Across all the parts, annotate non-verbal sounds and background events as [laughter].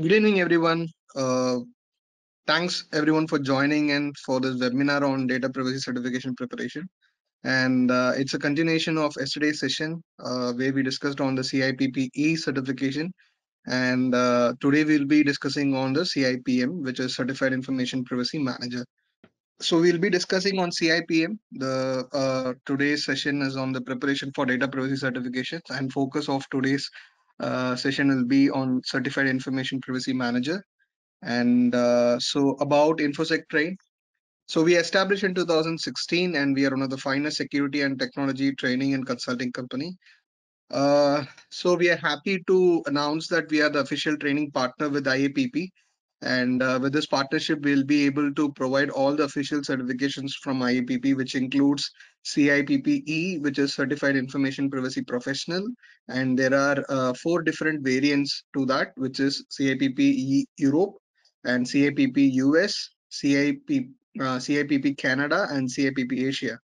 Good evening, everyone. Uh, thanks everyone for joining and for this webinar on data privacy certification preparation. And uh, it's a continuation of yesterday's session uh, where we discussed on the CIPP-E certification. And uh, today we'll be discussing on the CIPM, which is Certified Information Privacy Manager. So we'll be discussing on CIPM. The uh, today's session is on the preparation for data privacy certifications and focus of today's uh, session will be on Certified Information Privacy Manager. And uh, so about InfoSec Train. So we established in 2016 and we are one of the finest security and technology training and consulting company. Uh, so we are happy to announce that we are the official training partner with IAPP and uh, with this partnership, we'll be able to provide all the official certifications from IAPP, which includes CIPP-E, which is Certified Information Privacy Professional. And there are uh, four different variants to that, which is CIPP-E Europe and CIPP US, CIP, uh, CIPP Canada, and CIPP Asia.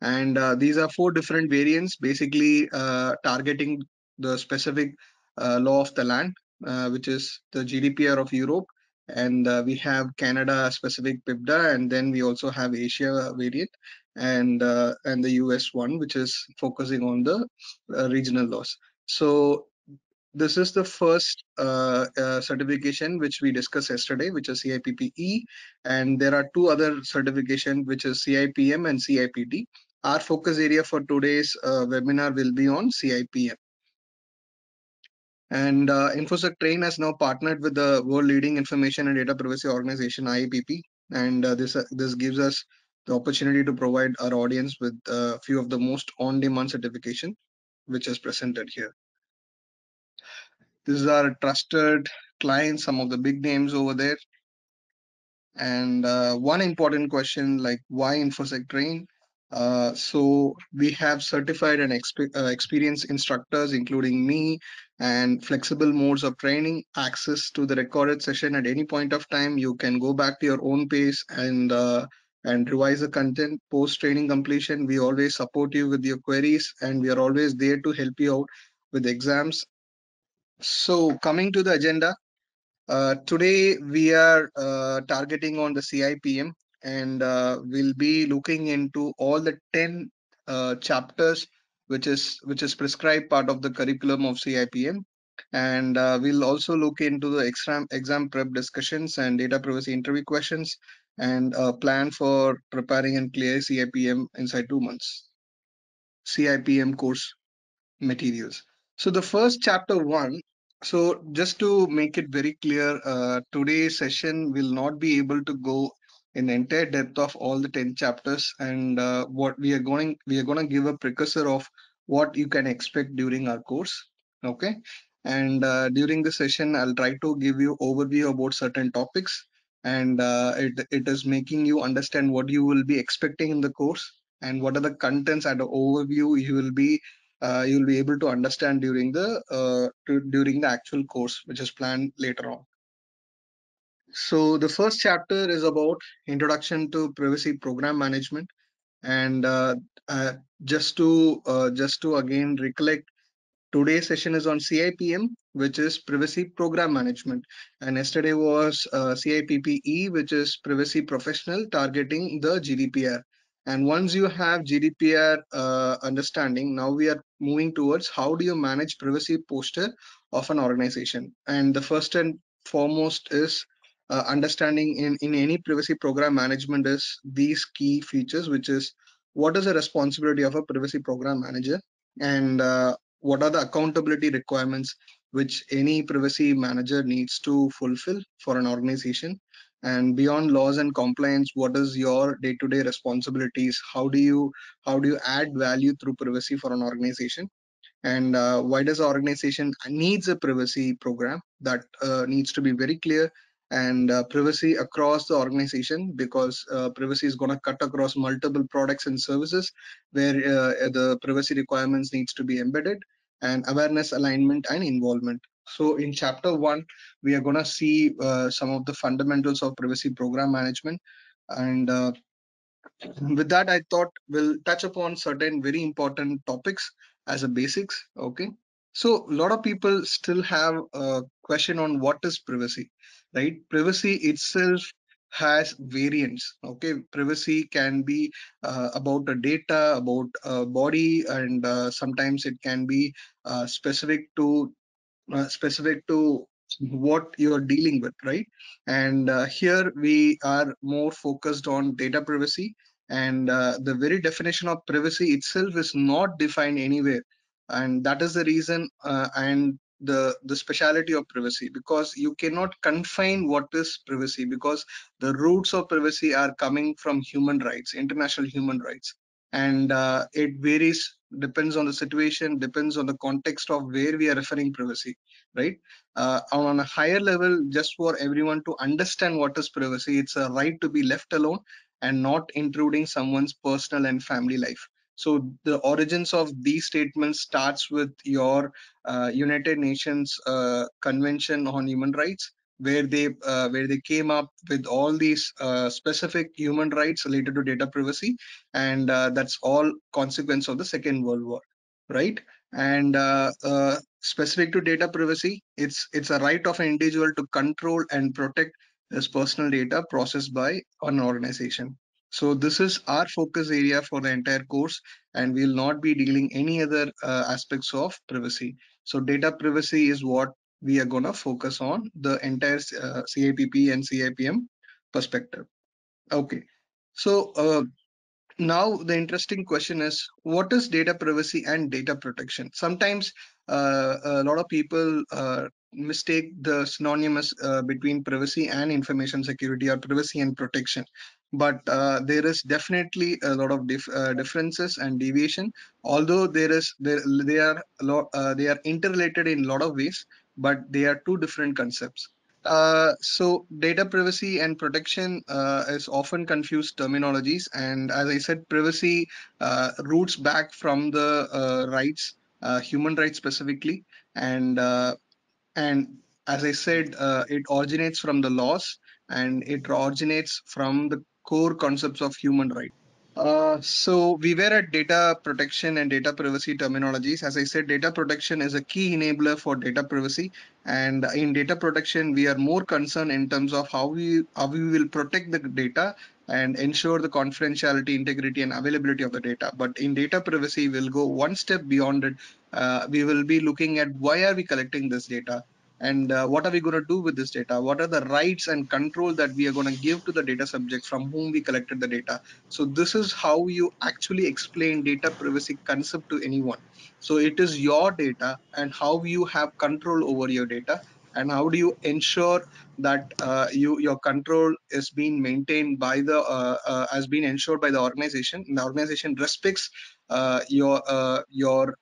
And uh, these are four different variants, basically uh, targeting the specific uh, law of the land, uh, which is the GDPR of Europe and we have Canada specific PIPEDA, and then we also have Asia variant and uh, and the US one, which is focusing on the uh, regional laws. So this is the first uh, uh, certification which we discussed yesterday, which is CIPP-E, and there are two other certification, which is CIPM and CIPT. Our focus area for today's uh, webinar will be on CIPM. And uh, InfoSec Train has now partnered with the world leading information and data privacy organization IAPP, and this this gives us the opportunity to provide our audience with a few of the most on-demand certification, which is presented here. These are trusted clients, some of the big names over there. And uh, one important question like why InfoSec Train? Uh, so we have certified and exp uh, experienced instructors, including me, and flexible modes of training, access to the recorded session at any point of time. You can go back to your own pace and uh, and revise the content post training completion. We always support you with your queries, and we are always there to help you out with exams. So coming to the agenda, uh, today we are uh, targeting on the CIPM and uh, we'll be looking into all the 10 uh, chapters which is which is prescribed part of the curriculum of CIPM and uh, we'll also look into the exam exam prep discussions and data privacy interview questions and a plan for preparing and clear CIPM inside two months. CIPM course materials. So the first chapter one so just to make it very clear, uh, today's session will not be able to go in entire depth of all the 10 chapters and uh, what we are going we are going to give a precursor of what you can expect during our course okay and uh, during the session i'll try to give you overview about certain topics and uh, it, it is making you understand what you will be expecting in the course and what are the contents at overview you will be uh, you'll be able to understand during the uh, to, during the actual course which is planned later on. So the first chapter is about introduction to privacy program management, and uh, uh, just to uh, just to again recollect, today's session is on CIPM, which is privacy program management, and yesterday was uh, CIPP-E, which is privacy professional targeting the GDPR. And once you have GDPR uh, understanding, now we are moving towards how do you manage privacy posture of an organization. And the first and foremost is uh, understanding in, in any privacy program management is these key features, which is what is the responsibility of a privacy program manager and uh, what are the accountability requirements which any privacy manager needs to fulfill for an organization? And beyond laws and compliance what is your day-to-day responsibilities? How do you how do you add value through privacy for an organization? And uh, why does the organization needs a privacy program that uh, needs to be very clear and uh, privacy across the organization because uh, privacy is going to cut across multiple products and services where uh, the privacy requirements needs to be embedded and awareness alignment and involvement. So in chapter one we are going to see uh, some of the fundamentals of privacy program management and uh, with that i thought we'll touch upon certain very important topics as a basics okay? So a lot of people still have a question on what is privacy, right? Privacy itself has variants. Okay, privacy can be uh, about the data, about a body, and uh, sometimes it can be uh, specific to uh, specific to what you're dealing with, right? And uh, here we are more focused on data privacy, and the very definition of privacy itself is not defined anywhere, and that is the reason and the the speciality of privacy because you cannot confine what is privacy because the roots of privacy are coming from human rights, international human rights, and uh, it varies depends on the situation depends on the context of where we are referring privacy right? Uh, on a higher level just for everyone to understand what is privacy it's a right to be left alone and not intruding someone's personal and family life so the origins of these statements starts with your uh, united nations uh, convention on human rights where they uh, where they came up with all these uh, specific human rights related to data privacy and uh, that's all consequence of the second world war right? And uh, uh, specific to data privacy it's it's a right of an individual to control and protect his personal data processed by an organization so this is our focus area for the entire course and we'll not be dealing any other uh, aspects of privacy so data privacy is what we are going to focus on the entire uh, CIPP and CIPM perspective. Okay, so uh, now the interesting question is what is data privacy and data protection? Sometimes uh, a lot of people uh, mistake the synonymous uh, between privacy and information security or privacy and protection but uh, there is definitely a lot of dif uh, differences and deviation. Although there is there they are a lot uh, they are interrelated in a lot of ways but they are two different concepts. Uh, so data privacy and protection uh, is often confused terminologies. And as i said privacy uh, roots back from the rights human rights specifically. And and as i said it originates from the laws and it originates from the core concepts of human rights uh, so we were at data protection and data privacy terminologies. As I said, data protection is a key enabler for data privacy. And in data protection, we are more concerned in terms of how we how we will protect the data and ensure the confidentiality, integrity, and availability of the data. But in data privacy, we'll go one step beyond it. Uh, we will be looking at why are we collecting this data? And uh, what are we going to do with this data? What are the rights and control that we are going to give to the data subject from whom we collected the data? So this is how you actually explain data privacy concept to anyone. So it is your data and how you have control over your data and how do you ensure that uh, you your control is being maintained by the uh, uh, has been ensured by the organization. The organization respects uh, your uh, your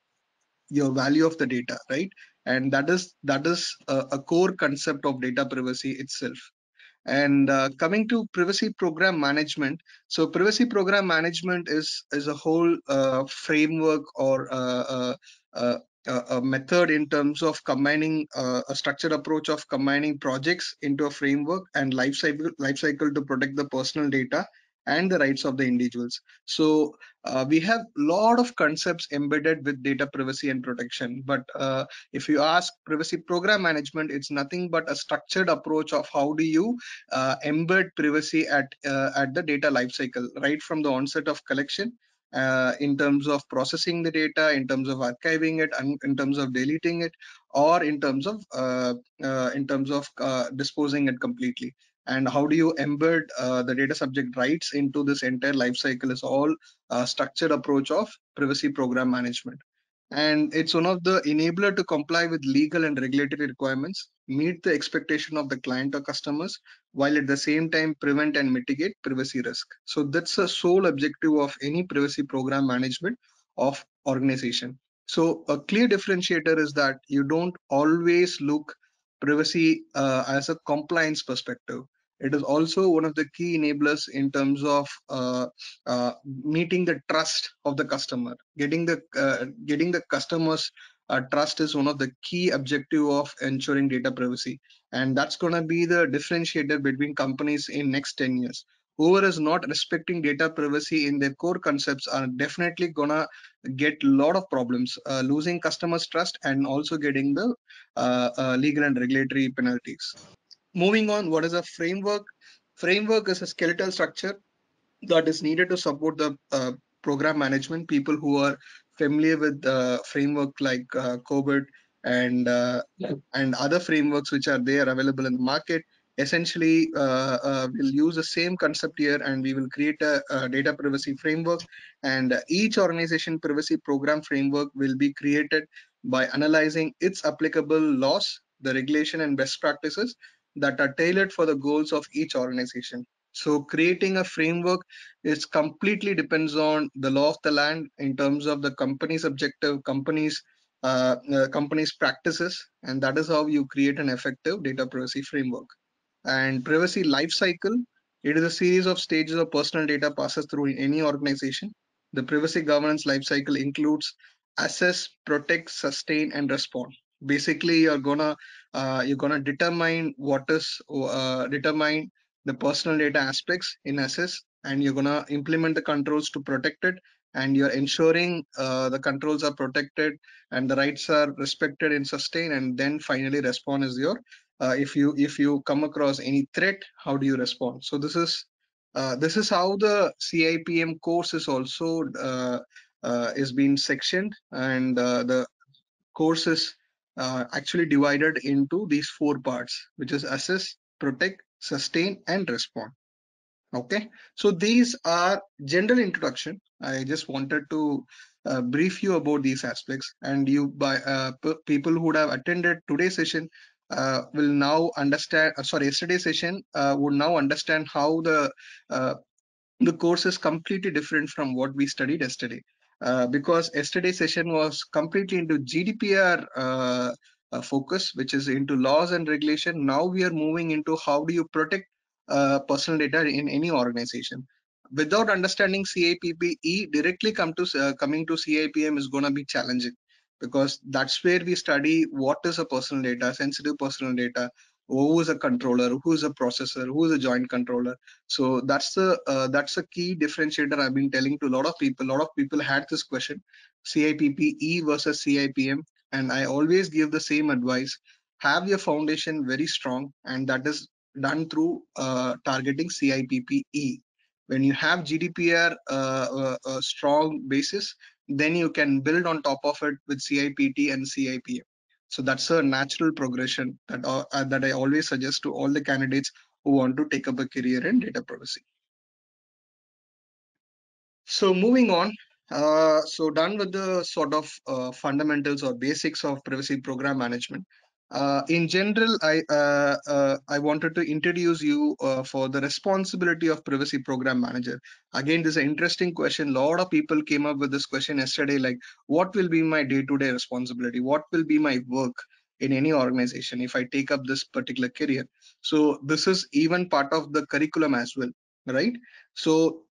your value of the data right and that is that is a, a core concept of data privacy itself. And uh, coming to privacy program management so privacy program management is is a whole uh, framework or uh, uh, uh a method in terms of combining a structured approach of combining projects into a framework and life cycle life cycle to protect the personal data and the rights of the individuals. So uh, we have a lot of concepts embedded with data privacy and protection. But uh, if you ask privacy program management, it's nothing but a structured approach of how do you uh, embed privacy at uh, at the data lifecycle, right from the onset of collection uh, in terms of processing the data, in terms of archiving it, and in terms of deleting it, or in terms of uh, in terms of disposing it completely. And how do you embed uh, the data subject rights into this entire life cycle is all a structured approach of privacy program management. And it's one of the enabler to comply with legal and regulatory requirements meet the expectation of the client or customers while at the same time prevent and mitigate privacy risk. So that's the sole objective of any privacy program management of organization. So a clear differentiator is that you don't always look privacy uh, as a compliance perspective it is also one of the key enablers in terms of uh, uh, meeting the trust of the customer. Getting the uh, getting the customers uh, trust is one of the key objective of ensuring data privacy. And that's going to be the differentiator between companies in next 10 years. Whoever is not respecting data privacy in their core concepts are definitely gonna get a lot of problems, uh, losing customers' trust and also getting the uh, uh, legal and regulatory penalties. Moving on, what is a framework? Framework is a skeletal structure that is needed to support the uh, program management. People who are familiar with the framework like uh, COBIT and uh, and other frameworks which are there available in the market essentially uh, uh, we'll use the same concept here and we will create a, a, data privacy framework and each organization privacy program framework will be created by analyzing its applicable laws the regulation and best practices that are tailored for the goals of each organization so creating a framework is completely depends on the law of the land in terms of the company's objective company's uh, uh, company's practices and that is how you create an effective data privacy framework and privacy lifecycle, it is a series of stages of personal data passes through in any organization. The privacy governance lifecycle includes assess, protect, sustain, and respond. Basically, you're gonna uh, you're gonna determine what is uh, determine the personal data aspects in assess, and you're gonna implement the controls to protect it, and you're ensuring uh, the controls are protected and the rights are respected and sustained and then finally respond is your uh, if you if you come across any threat how do you respond? So this is uh, this is how the CIPM course is also uh, uh, is being sectioned and uh, the course is uh, actually divided into these four parts which is assess protect sustain and respond. Okay? So these are general introduction. I just wanted to uh, brief you about these aspects and you by uh, people who would have attended today's session uh, will now understand uh, sorry yesterday's session uh, would now understand how the uh, the course is completely different from what we studied yesterday uh, because yesterday's session was completely into gdpr uh, focus which is into laws and regulation. Now we are moving into how do you protect personal data in any organization. Without understanding CIPPE, directly come to uh, coming to CIPM is going to be challenging. Because that's where we study what is a personal data, sensitive personal data, who is a controller, who is a processor, who is a joint controller. So that's the uh, that's a key differentiator I've been telling to a lot of people. A lot of people had this question, CIPPE versus CIPM, and I always give the same advice: have your foundation very strong, and that is done through uh, targeting CIPPE. When you have GDPR uh, uh, a strong basis, then you can build on top of it with CIPT and CIPM. So that's a natural progression that, uh, uh, that I always suggest to all the candidates who want to take up a career in data privacy. So moving on, uh, so done with the sort of uh, fundamentals or basics of privacy program management. Uh, in general, I uh, uh, I wanted to introduce you uh, for the responsibility of privacy program manager. Again, this is an interesting question. A lot of people came up with this question yesterday, like, what will be my day-to-day -day responsibility? What will be my work in any organization if I take up this particular career? So this is even part of the curriculum as well, right? So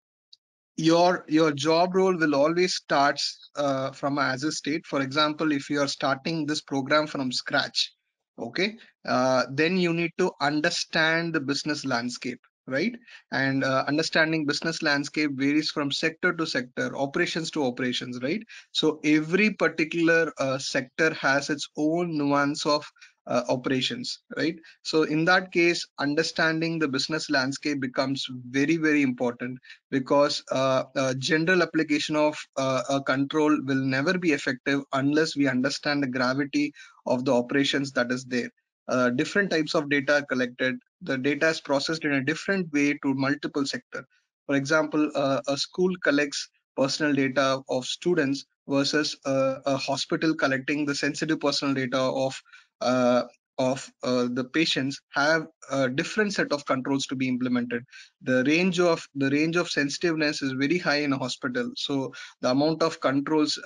your your job role will always start uh, from as a state for example if you are starting this program from scratch okay? Uh, then you need to understand the business landscape right? And uh, understanding business landscape varies from sector to sector operations to operations right? So every particular uh, sector has its own nuance of uh, operations right? So in that case understanding the business landscape becomes very very important because uh, general application of uh, a control will never be effective unless we understand the gravity of the operations that is there. Uh, different types of data are collected. The data is processed in a different way to multiple sector. For example uh, a school collects personal data of students versus uh, a hospital collecting the sensitive personal data of uh, of uh, the patients have a different set of controls to be implemented. The range of the range of sensitiveness is very high in a hospital. So the amount of controls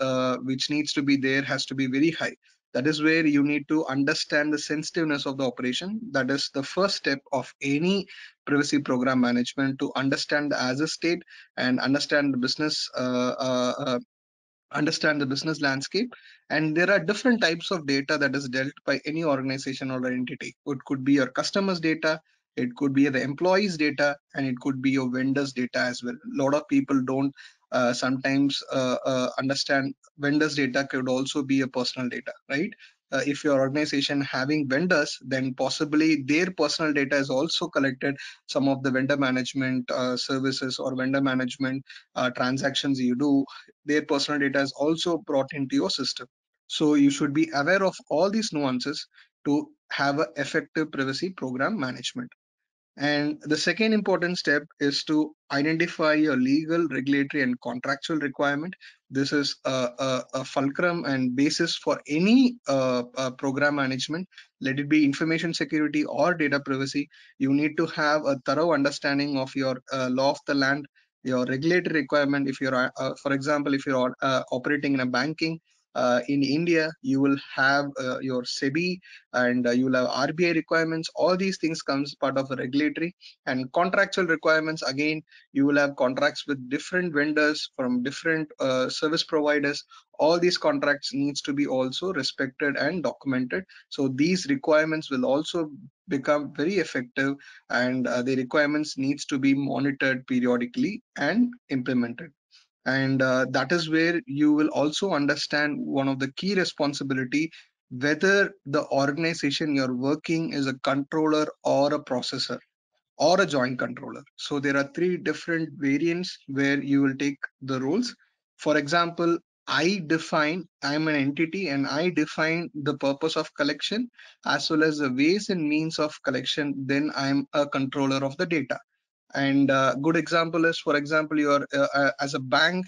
which needs to be there has to be very high that is where you need to understand the sensitiveness of the operation. That is the first step of any privacy program management to understand as a state and understand the business uh, uh, uh understand the business landscape. And there are different types of data that is dealt by any organization or entity. It could be your customers data it could be the employees data and it could be your vendors data as well. A lot of people don't uh, sometimes uh, uh, understand vendors data could also be a personal data right? Uh, if your organization having vendors then possibly their personal data is also collected. Some of the vendor management services or vendor management transactions you do their personal data is also brought into your system. So you should be aware of all these nuances to have an effective privacy program management and the second important step is to identify your legal, regulatory, and contractual requirement. This is a, a, a fulcrum and basis for any uh, uh, program management, let it be information security or data privacy. You need to have a thorough understanding of your uh, law of the land, your regulatory requirement. If you're, uh, for example, if you're uh, operating in a banking, uh, in India, you will have uh, your SEBI and uh, you will have RBI requirements. All these things comes part of a regulatory and contractual requirements. Again, you will have contracts with different vendors from different uh, service providers. All these contracts needs to be also respected and documented. So these requirements will also become very effective and uh, the requirements needs to be monitored periodically and implemented and uh, that is where you will also understand one of the key responsibility whether the organization you're working is a controller or a processor or a joint controller. So there are three different variants where you will take the roles. For example i define i'm an entity and i define the purpose of collection as well as the ways and means of collection then i'm a controller of the data and a good example is for example you are uh, uh, as a bank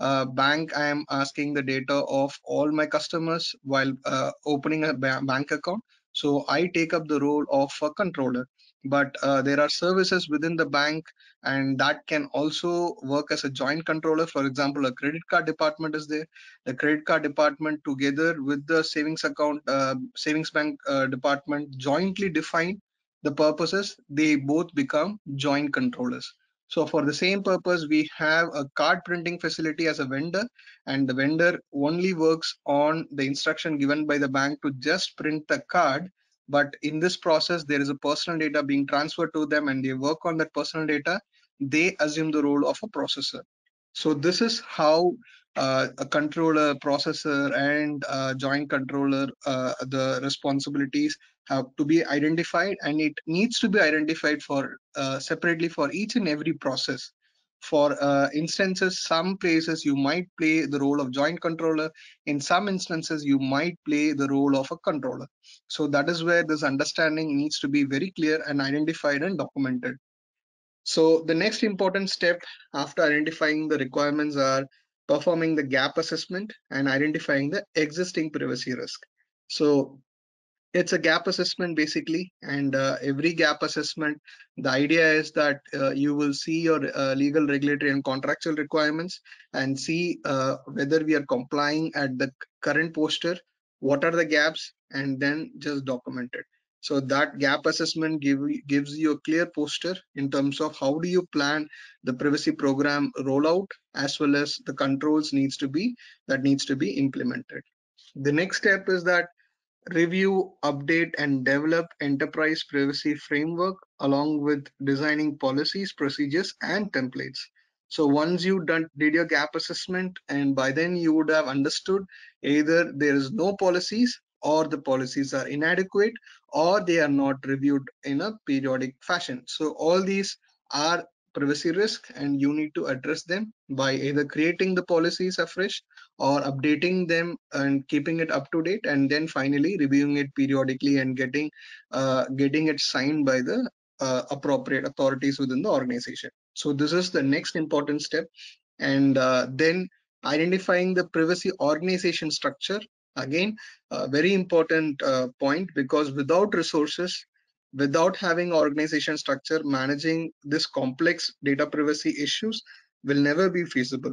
uh, bank i am asking the data of all my customers while uh, opening a ba bank account. So i take up the role of a controller. But uh, there are services within the bank and that can also work as a joint controller. For example a credit card department is there. The credit card department together with the savings account uh, savings bank uh, department jointly define the purposes, they both become joint controllers. So for the same purpose, we have a card printing facility as a vendor, and the vendor only works on the instruction given by the bank to just print the card. But in this process, there is a personal data being transferred to them and they work on that personal data. They assume the role of a processor. So this is how uh, a controller, processor, and uh, joint controller, uh, the responsibilities have to be identified, and it needs to be identified for uh, separately for each and every process. For uh, instances, some places you might play the role of joint controller. In some instances, you might play the role of a controller. So that is where this understanding needs to be very clear and identified and documented. So the next important step after identifying the requirements are performing the gap assessment and identifying the existing privacy risk. So it's a gap assessment basically and uh, every gap assessment the idea is that uh, you will see your uh, legal regulatory and contractual requirements and see uh, whether we are complying at the current posture what are the gaps and then just document it so that gap assessment give, gives you a clear poster in terms of how do you plan the privacy program rollout as well as the controls needs to be that needs to be implemented. The next step is that review, update, and develop enterprise privacy framework along with designing policies, procedures, and templates. So once you done did your gap assessment, and by then you would have understood either there is no policies or the policies are inadequate or they are not reviewed in a periodic fashion. So all these are privacy risk and you need to address them by either creating the policies afresh or updating them and keeping it up to date and then finally reviewing it periodically and getting uh, getting it signed by the uh, appropriate authorities within the organization so this is the next important step and uh, then identifying the privacy organization structure again a very important uh, point because without resources without having organization structure managing this complex data privacy issues will never be feasible.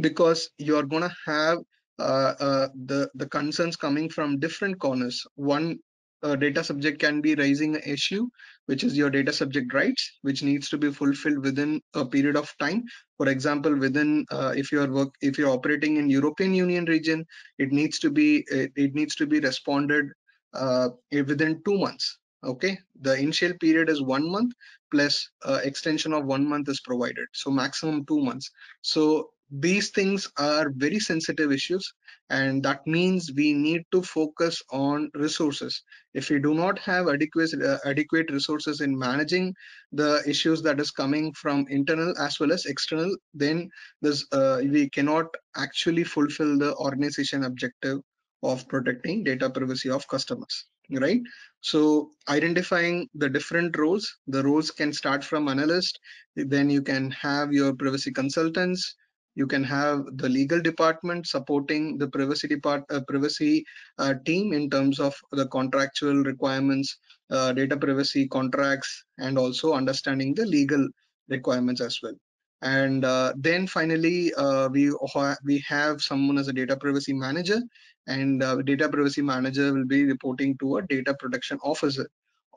Because you're going to have uh, uh, the the concerns coming from different corners. One uh, data subject can be raising an issue which is your data subject rights which needs to be fulfilled within a period of time. For example within uh, if you're work if you're operating in european union region it needs to be it, it needs to be responded uh, within two months okay? The initial period is one month plus uh, extension of one month is provided. So maximum two months. So these things are very sensitive issues and that means we need to focus on resources. If we do not have adequate uh, adequate resources in managing the issues that is coming from internal as well as external then this uh, we cannot actually fulfill the organization objective of protecting data privacy of customers right? So identifying the different roles the roles can start from analyst then you can have your privacy consultants you can have the legal department supporting the privacy depart uh, privacy uh, team in terms of the contractual requirements uh, data privacy contracts and also understanding the legal requirements as well. And uh, then finally uh, we ha we have someone as a data privacy manager and uh, data privacy manager will be reporting to a data protection officer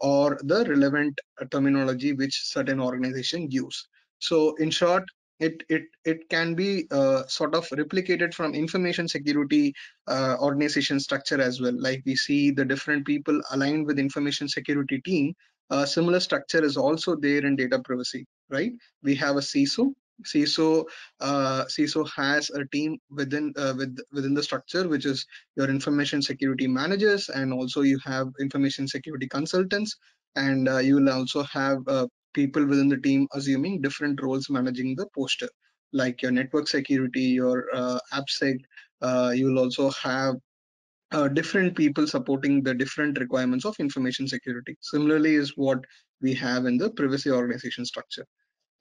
or the relevant terminology which certain organization use. So in short it it it can be uh, sort of replicated from information security uh, organization structure as well. Like we see the different people aligned with information security team a similar structure is also there in data privacy right? We have a ciso CISO uh, CISO has a team within uh, with, within the structure, which is your information security managers, and also you have information security consultants, and uh, you will also have uh, people within the team assuming different roles managing the poster like your network security your uh, appsec uh, you will also have uh, different people supporting the different requirements of information security. Similarly is what we have in the privacy organization structure.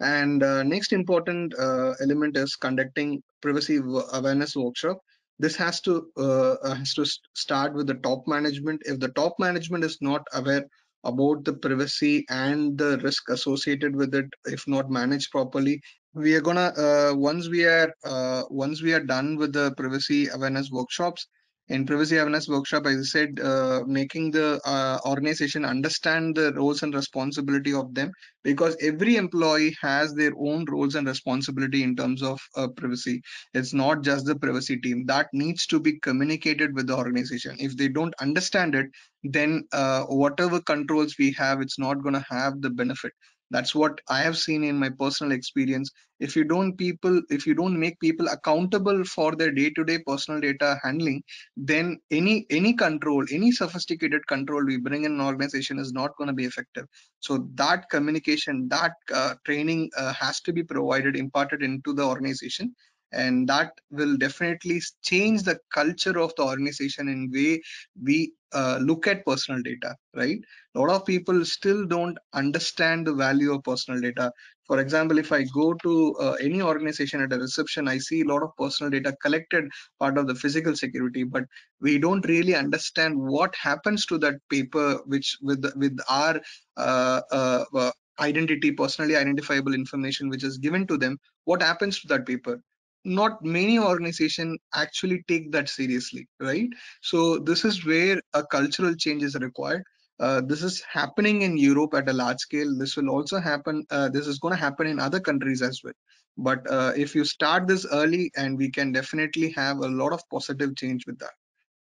And uh, next important uh, element is conducting privacy awareness workshop. This has to uh, has to start with the top management. If the top management is not aware about the privacy and the risk associated with it if not managed properly. We are gonna uh, once we are uh, once we are done with the privacy awareness workshops in privacy awareness workshop as i said uh, making the uh, organization understand the roles and responsibility of them because every employee has their own roles and responsibility in terms of uh, privacy. It's not just the privacy team. That needs to be communicated with the organization. If they don't understand it then uh, whatever controls we have it's not going to have the benefit that's what i have seen in my personal experience. If you don't people if you don't make people accountable for their day-to-day personal data handling then any any control any sophisticated control we bring in an organization is not going to be effective. So that communication that uh, training uh, has to be provided imparted into the organization. And that will definitely change the culture of the organization in way we uh, look at personal data right? A lot of people still don't understand the value of personal data. For example if i go to uh, any organization at a reception i see a lot of personal data collected part of the physical security but we don't really understand what happens to that paper which with with our uh, uh, identity personally identifiable information which is given to them. What happens to that paper not many organizations actually take that seriously right? So this is where a cultural change is required. Uh, this is happening in europe at a large scale. This will also happen uh, this is going to happen in other countries as well. But uh, if you start this early and we can definitely have a lot of positive change with that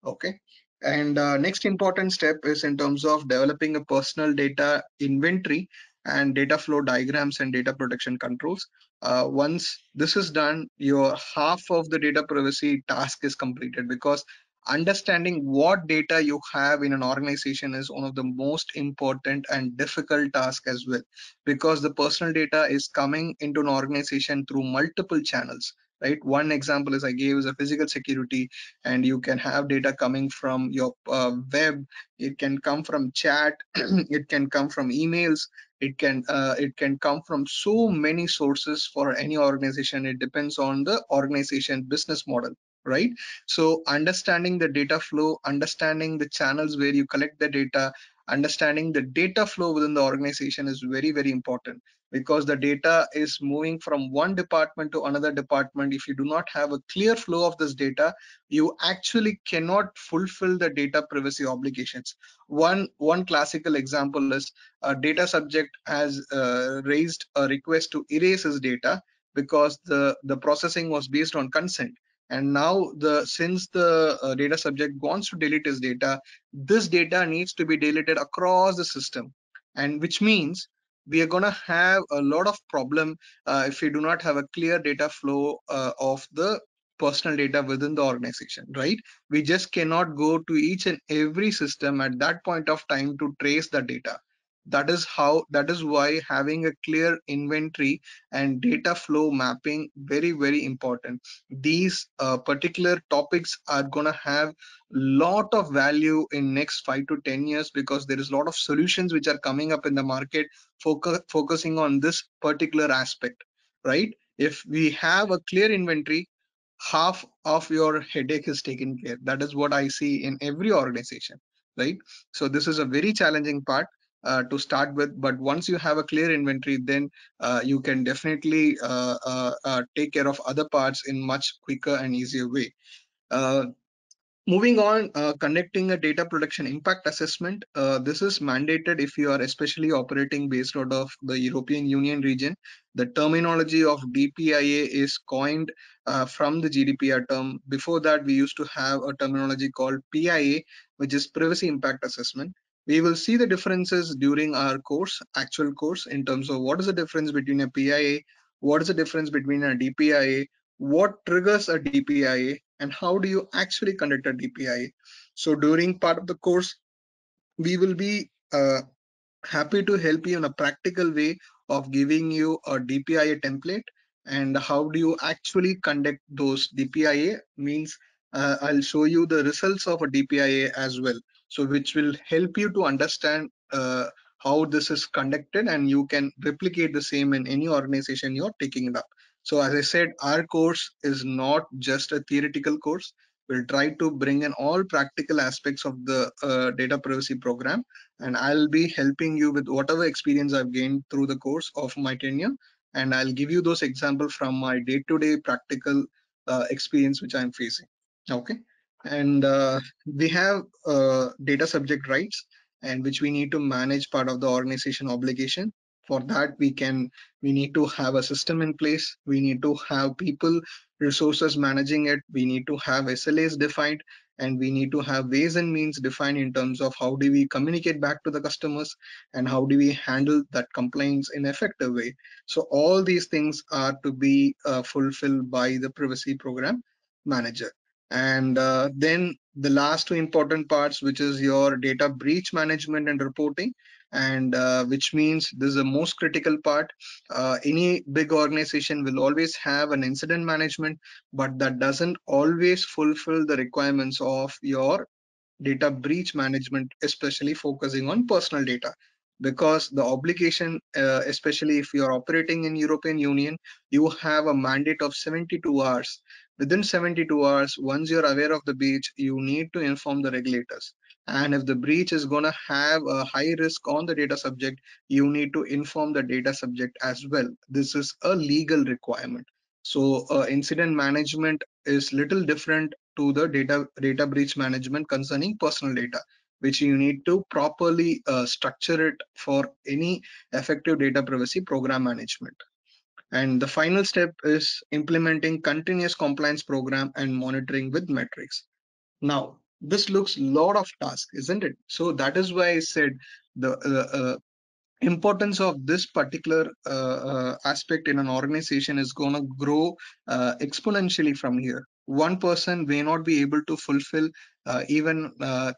okay? And uh, next important step is in terms of developing a personal data inventory and data flow diagrams and data protection controls. Uh, once this is done, your half of the data privacy task is completed because understanding what data you have in an organization is one of the most important and difficult task as well because the personal data is coming into an organization through multiple channels right? One example is i gave is a physical security and you can have data coming from your uh, web. It can come from chat. [clears throat] It can come from emails it can uh, it can come from so many sources for any organization. It depends on the organization business model right? So understanding the data flow understanding the channels where you collect the data understanding the data flow within the organization is very very important because the data is moving from one department to another department. If you do not have a clear flow of this data you actually cannot fulfill the data privacy obligations. One one classical example is a data subject has uh, raised a request to erase his data because the the processing was based on consent. And now the since the uh, data subject wants to delete his data this data needs to be deleted across the system. And which means we are going to have a lot of problem uh, if we do not have a clear data flow uh, of the personal data within the organization right? We just cannot go to each and every system at that point of time to trace the data that is how that is why having a clear inventory and data flow mapping very very important. These uh, particular topics are going to have a lot of value in next 5 to 10 years because there is a lot of solutions which are coming up in the market focus, focusing on this particular aspect right? If we have a clear inventory half of your headache is taken care. That is what i see in every organization right? So this is a very challenging part uh, to start with but once you have a clear inventory then uh, you can definitely uh, uh, uh take care of other parts in much quicker and easier way Moving on, conducting a data protection impact assessment. This is mandated if you are especially operating based out of the European Union region. The terminology of DPIA is coined from the GDPR term. Before that, we used to have a terminology called PIA, which is Privacy Impact Assessment. We will see the differences during our course, actual course, in terms of what is the difference between a PIA, what is the difference between a DPIA, what triggers a DPIA and how do you actually conduct a DPIA. So during part of the course, we will be uh, happy to help you in a practical way of giving you a DPIA template and how do you actually conduct those DPIA means uh, I'll show you the results of a DPIA as well. So which will help you to understand uh, how this is conducted and you can replicate the same in any organization you're taking it up. So as I said, our course is not just a theoretical course. We'll try to bring in all practical aspects of the uh, data privacy program, and I'll be helping you with whatever experience I've gained through the course of my tenure. And I'll give you those examples from my day-to-day -day practical uh, experience which I'm facing. Okay, and uh, we have uh, data subject rights, and which we need to manage part of the organization obligation. For that we can we need to have a system in place. We need to have people resources managing it. We need to have slas defined. And we need to have ways and means defined in terms of how do we communicate back to the customers and how do we handle that complaints in effective way. So all these things are to be uh, fulfilled by the privacy program manager and uh, then the last two important parts which is your data breach management and reporting and uh, which means this is the most critical part. Uh, any big organization will always have an incident management but that doesn't always fulfill the requirements of your data breach management especially focusing on personal data. Because the obligation uh, especially if you're operating in european union you have a mandate of 72 hours within 72 hours once you're aware of the breach you need to inform the regulators. And if the breach is going to have a high risk on the data subject you need to inform the data subject as well. This is a legal requirement. So uh, incident management is little different to the data data breach management concerning personal data which you need to properly uh, structure it for any effective data privacy program management and the final step is implementing continuous compliance program and monitoring with metrics. Now this looks lot of task isn't it? So that is why i said the uh, uh, importance of this particular uh, uh aspect in an organization is going to grow uh, exponentially from here. One person may not be able to fulfill uh, even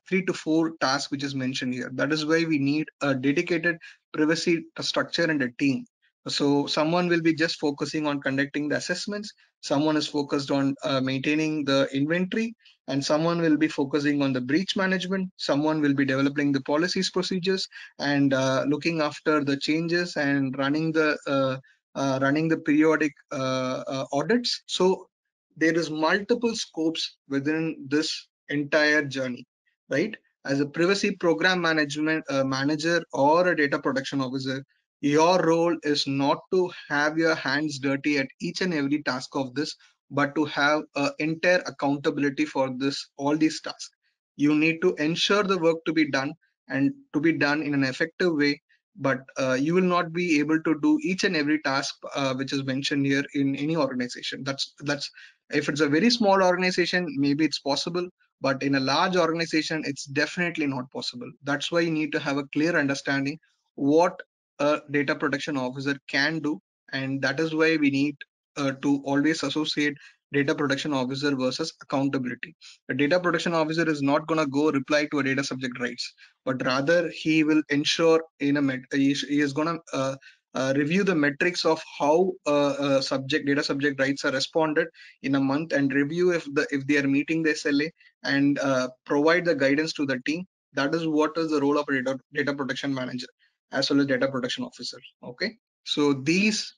three to four tasks which is mentioned here. That is why we need a dedicated privacy structure and a team so someone will be just focusing on conducting the assessments. Someone is focused on uh, maintaining the inventory and someone will be focusing on the breach management. Someone will be developing the policies procedures and uh, looking after the changes and running the uh, uh running the periodic uh, uh, audits. So there is multiple scopes within this entire journey right? As a privacy program management manager or a data protection officer your role is not to have your hands dirty at each and every task of this but to have an entire accountability for this all these tasks. You need to ensure the work to be done and to be done in an effective way but uh, you will not be able to do each and every task uh, which is mentioned here in any organization. That's that's if it's a very small organization maybe it's possible but in a large organization it's definitely not possible. That's why you need to have a clear understanding what a data protection officer can do. And that is why we need uh, to always associate data protection officer versus accountability. A data protection officer is not going to go reply to a data subject rights but rather he will ensure in a met he is, going to uh, uh, review the metrics of how uh, uh, subject data subject rights are responded in a month and review if the if they are meeting the SLA and uh, provide the guidance to the team. That is what is the role of a data, data protection manager as well as data protection officer. Okay, so these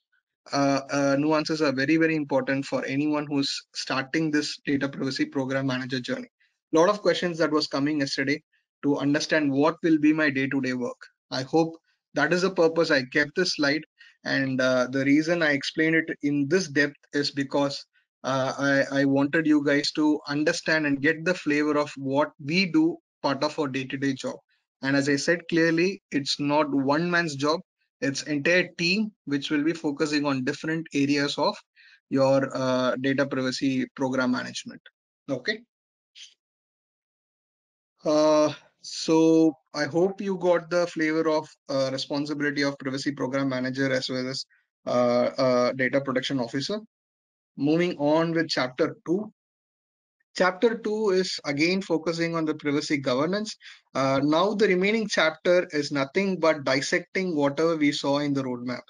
uh, uh, nuances are very very important for anyone who's starting this data privacy program manager journey. A lot of questions that was coming yesterday to understand what will be my day-to-day -day work. I hope that is the purpose i kept this slide and uh, the reason i explained it in this depth is because uh, I, I wanted you guys to understand and get the flavor of what we do part of our day-to-day -day job and as i said clearly it's not one man's job it's entire team which will be focusing on different areas of your uh, data privacy program management okay uh, so I hope you got the flavor of uh, responsibility of privacy program manager as well as uh, uh, data protection officer. Moving on with chapter two. Chapter two is again focusing on the privacy governance. Uh, now the remaining chapter is nothing but dissecting whatever we saw in the roadmap,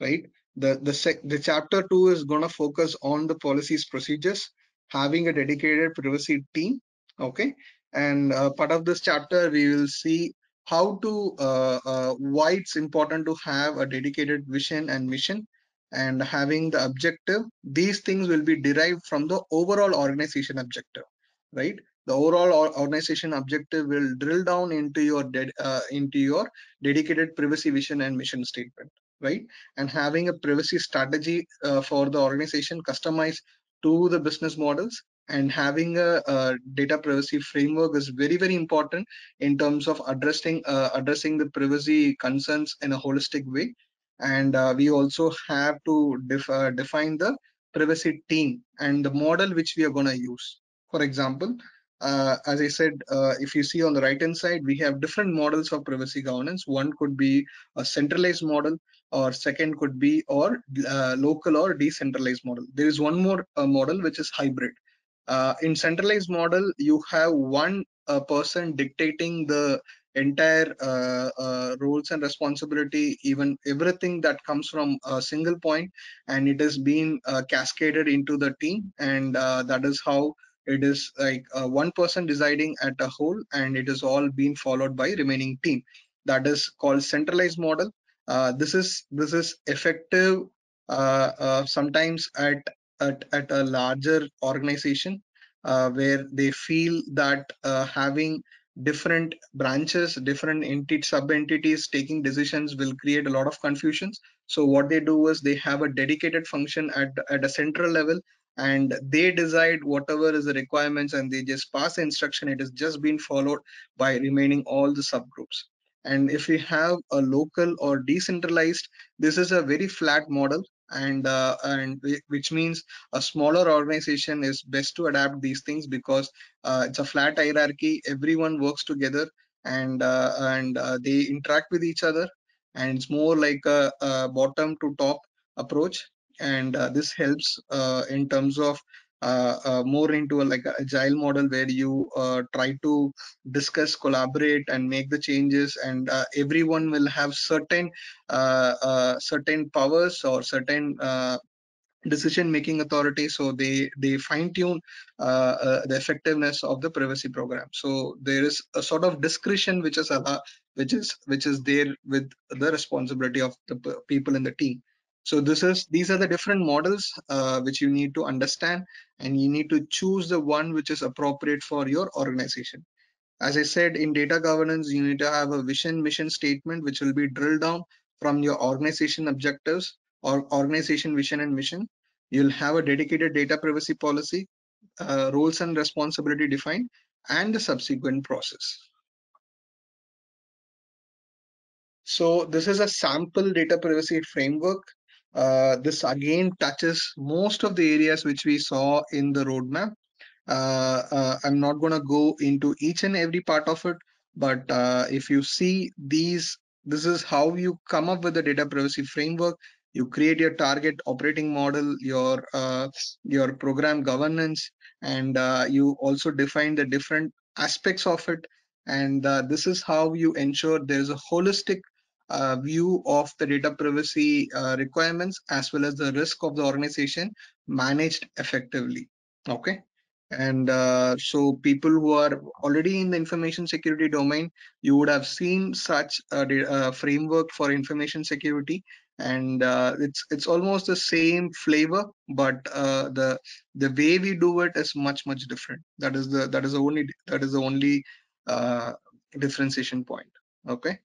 right? The the the chapter two is going to focus on the policies procedures, having a dedicated privacy team, okay, and uh, part of this chapter we will see how to uh, uh, why it's important to have a dedicated vision and mission and having the objective these things will be derived from the overall organization objective right? The overall organization objective will drill down into your uh, into your dedicated privacy vision and mission statement right? And having a privacy strategy uh, for the organization customized to the business models and having a, a, data privacy framework is very very important in terms of addressing uh, addressing the privacy concerns in a holistic way and uh, we also have to def uh, define the privacy team and the model which we are going to use for example uh, as I said, uh, if you see on the right hand side, we have different models of privacy governance. One could be a centralized model, or second could be or uh, local or decentralized model. There is one more uh, model which is hybrid. Uh, in centralized model, you have one uh, person dictating the entire uh, uh, roles and responsibility, even everything that comes from a single point, and it is being uh, cascaded into the team, and uh, that is how it is like one person deciding at a whole, and it is all being followed by remaining team. That is called centralized model. this is this is effective sometimes at at, at a larger organization uh, where they feel that uh, having different branches different entity sub entities taking decisions will create a lot of confusions. So what they do is they have a dedicated function at, at a central level and they decide whatever is the requirements and they just pass the instruction. It is just being followed by remaining all the subgroups. And if we have a local or decentralized this is a very flat model and uh, and which means a smaller organization is best to adapt these things because uh, it's a flat hierarchy. Everyone works together and uh, and uh, they interact with each other and it's more like a, a bottom to top approach and uh, this helps uh, in terms of more into a like agile model where you uh, try to discuss collaborate and make the changes. And uh, everyone will have certain uh, uh, certain powers or certain decision making authority. So they they fine tune uh, uh, the effectiveness of the privacy program. So there is a sort of discretion which is uh, which is which is there with the responsibility of the people in the team so this is these are the different models uh, which you need to understand and you need to choose the one which is appropriate for your organization. As I said in data governance, you need to have a vision mission statement which will be drilled down from your organization objectives or organization vision and mission. You'll have a dedicated data privacy policy, uh, roles and responsibility defined, and the subsequent process. So this is a sample data privacy framework Uh, this again touches most of the areas which we saw in the roadmap. Uh, uh, I'm not going to go into each and every part of it, but uh, if you see these, this is how you come up with the data privacy framework. You create your target operating model, your uh, your program governance, and uh, you also define the different aspects of it. And this is how you ensure there is a holistic uh, view of the data privacy uh, requirements as well as the risk of the organization managed effectively. Okay. And uh, so people who are already in the information security domain, you would have seen such a, a framework for information security and uh, it's it's almost the same flavor but uh, the the way we do it is much much different that is the that is the only that is the only uh, differentiation point okay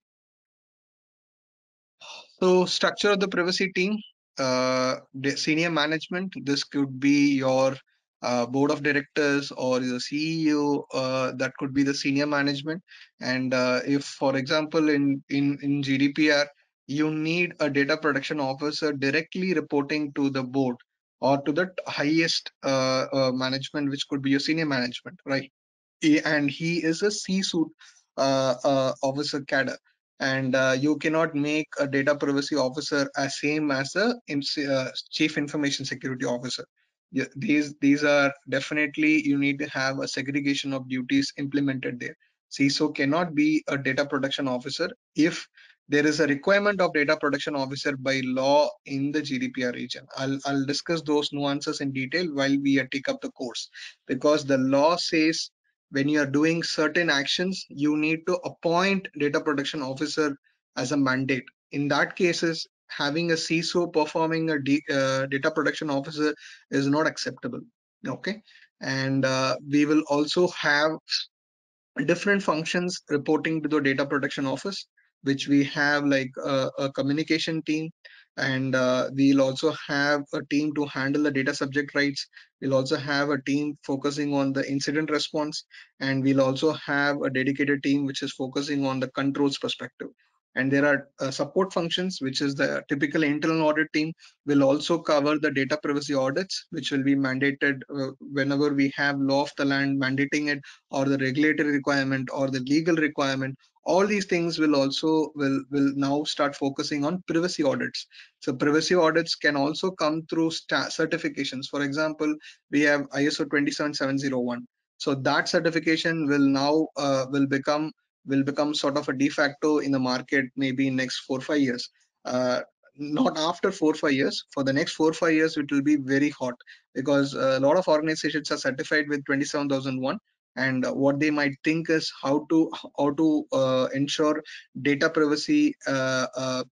so structure of the privacy team, uh, senior management, this could be your uh, board of directors or the CEO, uh, that could be the senior management. And uh, if, for example, in, in, in GDPR, you need a data protection officer directly reporting to the board or to the highest uh, uh, management, which could be your senior management, right? And he is a C-suite officer cadre and uh, you cannot make a data privacy officer as same as a uh, chief information security officer. These these are definitely you need to have a segregation of duties implemented there. CISO cannot be a data protection officer if there is a requirement of data protection officer by law in the GDPR region. I'll, I'll discuss those nuances in detail while we take up the course. Because the law says when you are doing certain actions, you need to appoint data protection officer as a mandate. In that cases, having a CISO performing a uh, data protection officer is not acceptable. Okay, and uh, we will also have different functions reporting to the data protection office, which we have like a, a communication team, and uh, we'll also have a team to handle the data subject rights. We'll also have a team focusing on the incident response. And we'll also have a dedicated team which is focusing on the controls perspective and there are uh, support functions which is the typical internal audit team will also cover the data privacy audits which will be mandated uh, whenever we have law of the land mandating it or the regulatory requirement or the legal requirement. All these things will also will will now start focusing on privacy audits. So privacy audits can also come through certifications. For example we have iso 27701 so that certification will now uh, will become will become sort of a de facto in the market maybe next four five years. Uh, not after four five years. For the next four five years it will be very hot because a lot of organizations are certified with 27001 and what they might think is how to how to uh, ensure data privacy uh, uh,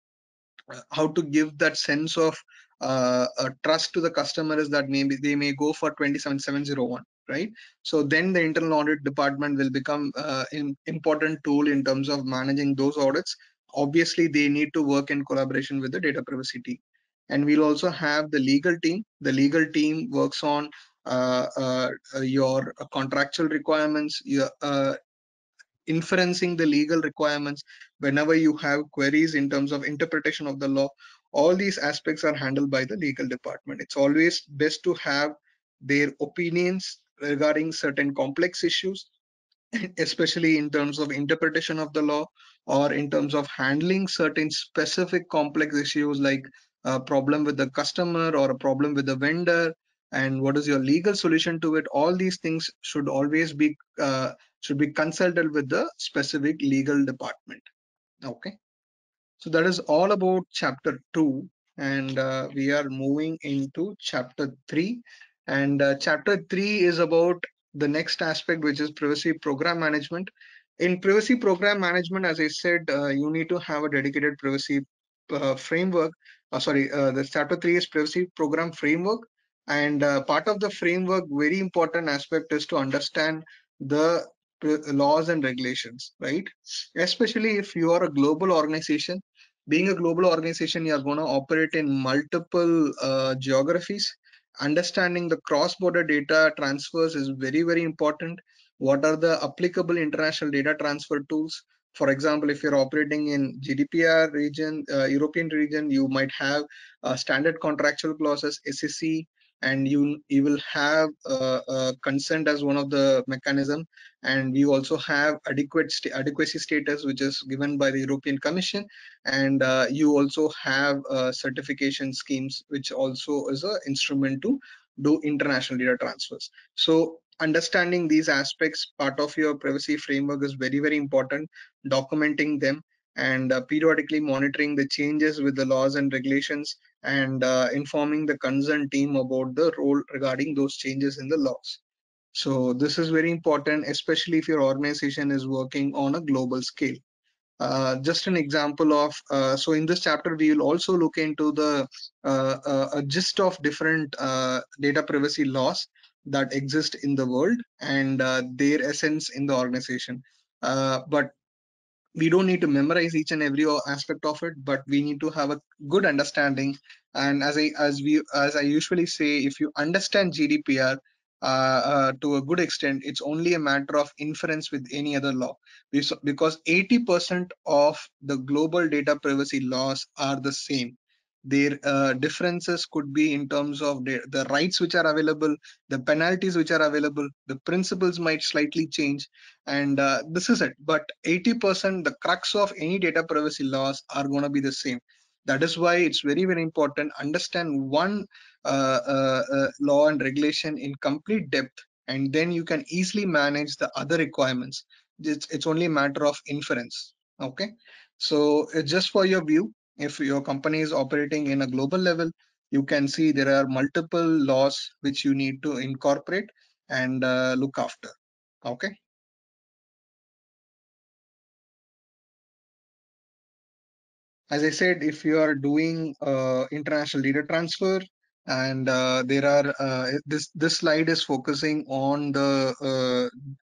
how to give that sense of uh, trust to the customers that maybe they may go for 27701 right? So then the internal audit department will become uh, an important tool in terms of managing those audits. Obviously they need to work in collaboration with the data privacy team. And we'll also have the legal team. The legal team works on uh, uh, your contractual requirements, your, uh, inferencing the legal requirements. Whenever you have queries in terms of interpretation of the law all these aspects are handled by the legal department. It's always best to have their opinions regarding certain complex issues especially in terms of interpretation of the law or in terms of handling certain specific complex issues like a problem with the customer or a problem with the vendor and what is your legal solution to it all these things should always be uh, should be consulted with the specific legal department. Okay. So that is all about chapter 2 and uh, we are moving into chapter 3 and uh, chapter 3 is about the next aspect which is privacy program management. In privacy program management as i said uh, you need to have a dedicated privacy uh, framework. Uh, sorry the chapter 3 is privacy program framework. And uh, part of the framework very important aspect is to understand the laws and regulations right? Especially if you are a global organization being a global organization you are going to operate in multiple uh, geographies understanding the cross-border data transfers is very very important. What are the applicable international data transfer tools? For example, if you're operating in GDPR region, uh, European region, you might have uh, standard contractual clauses, SCC, and you you will have uh, uh, consent as one of the mechanism. And we also have adequate st adequacy status which is given by the european commission. And uh, you also have certification schemes which also is an instrument to do international data transfers. So understanding these aspects part of your privacy framework is very very important documenting them and uh, periodically monitoring the changes with the laws and regulations and uh, informing the concerned team about the role regarding those changes in the laws. So this is very important especially if your organization is working on a global scale. Uh, just an example of uh, so in this chapter we will also look into the uh, uh a gist of different uh, data privacy laws that exist in the world and their essence in the organization. But we don't need to memorize each and every aspect of it but we need to have a good understanding. And as i as we as i usually say if you understand gdpr uh, uh, to a good extent it's only a matter of inference with any other law. Because 80% of the global data privacy laws are the same their uh, differences could be in terms of the, the rights which are available the penalties which are available the principles might slightly change and uh, this is it. But 80% the crux of any data privacy laws are going to be the same. That is why it's very very important understand one uh, uh, uh, law and regulation in complete depth and then you can easily manage the other requirements. It's, it's only a matter of inference okay? So it's just for your view if your company is operating in a global level you can see there are multiple laws which you need to incorporate and uh, look after. Okay? As i said if you are doing uh, international data transfer and uh, there are uh, this this slide is focusing on the uh,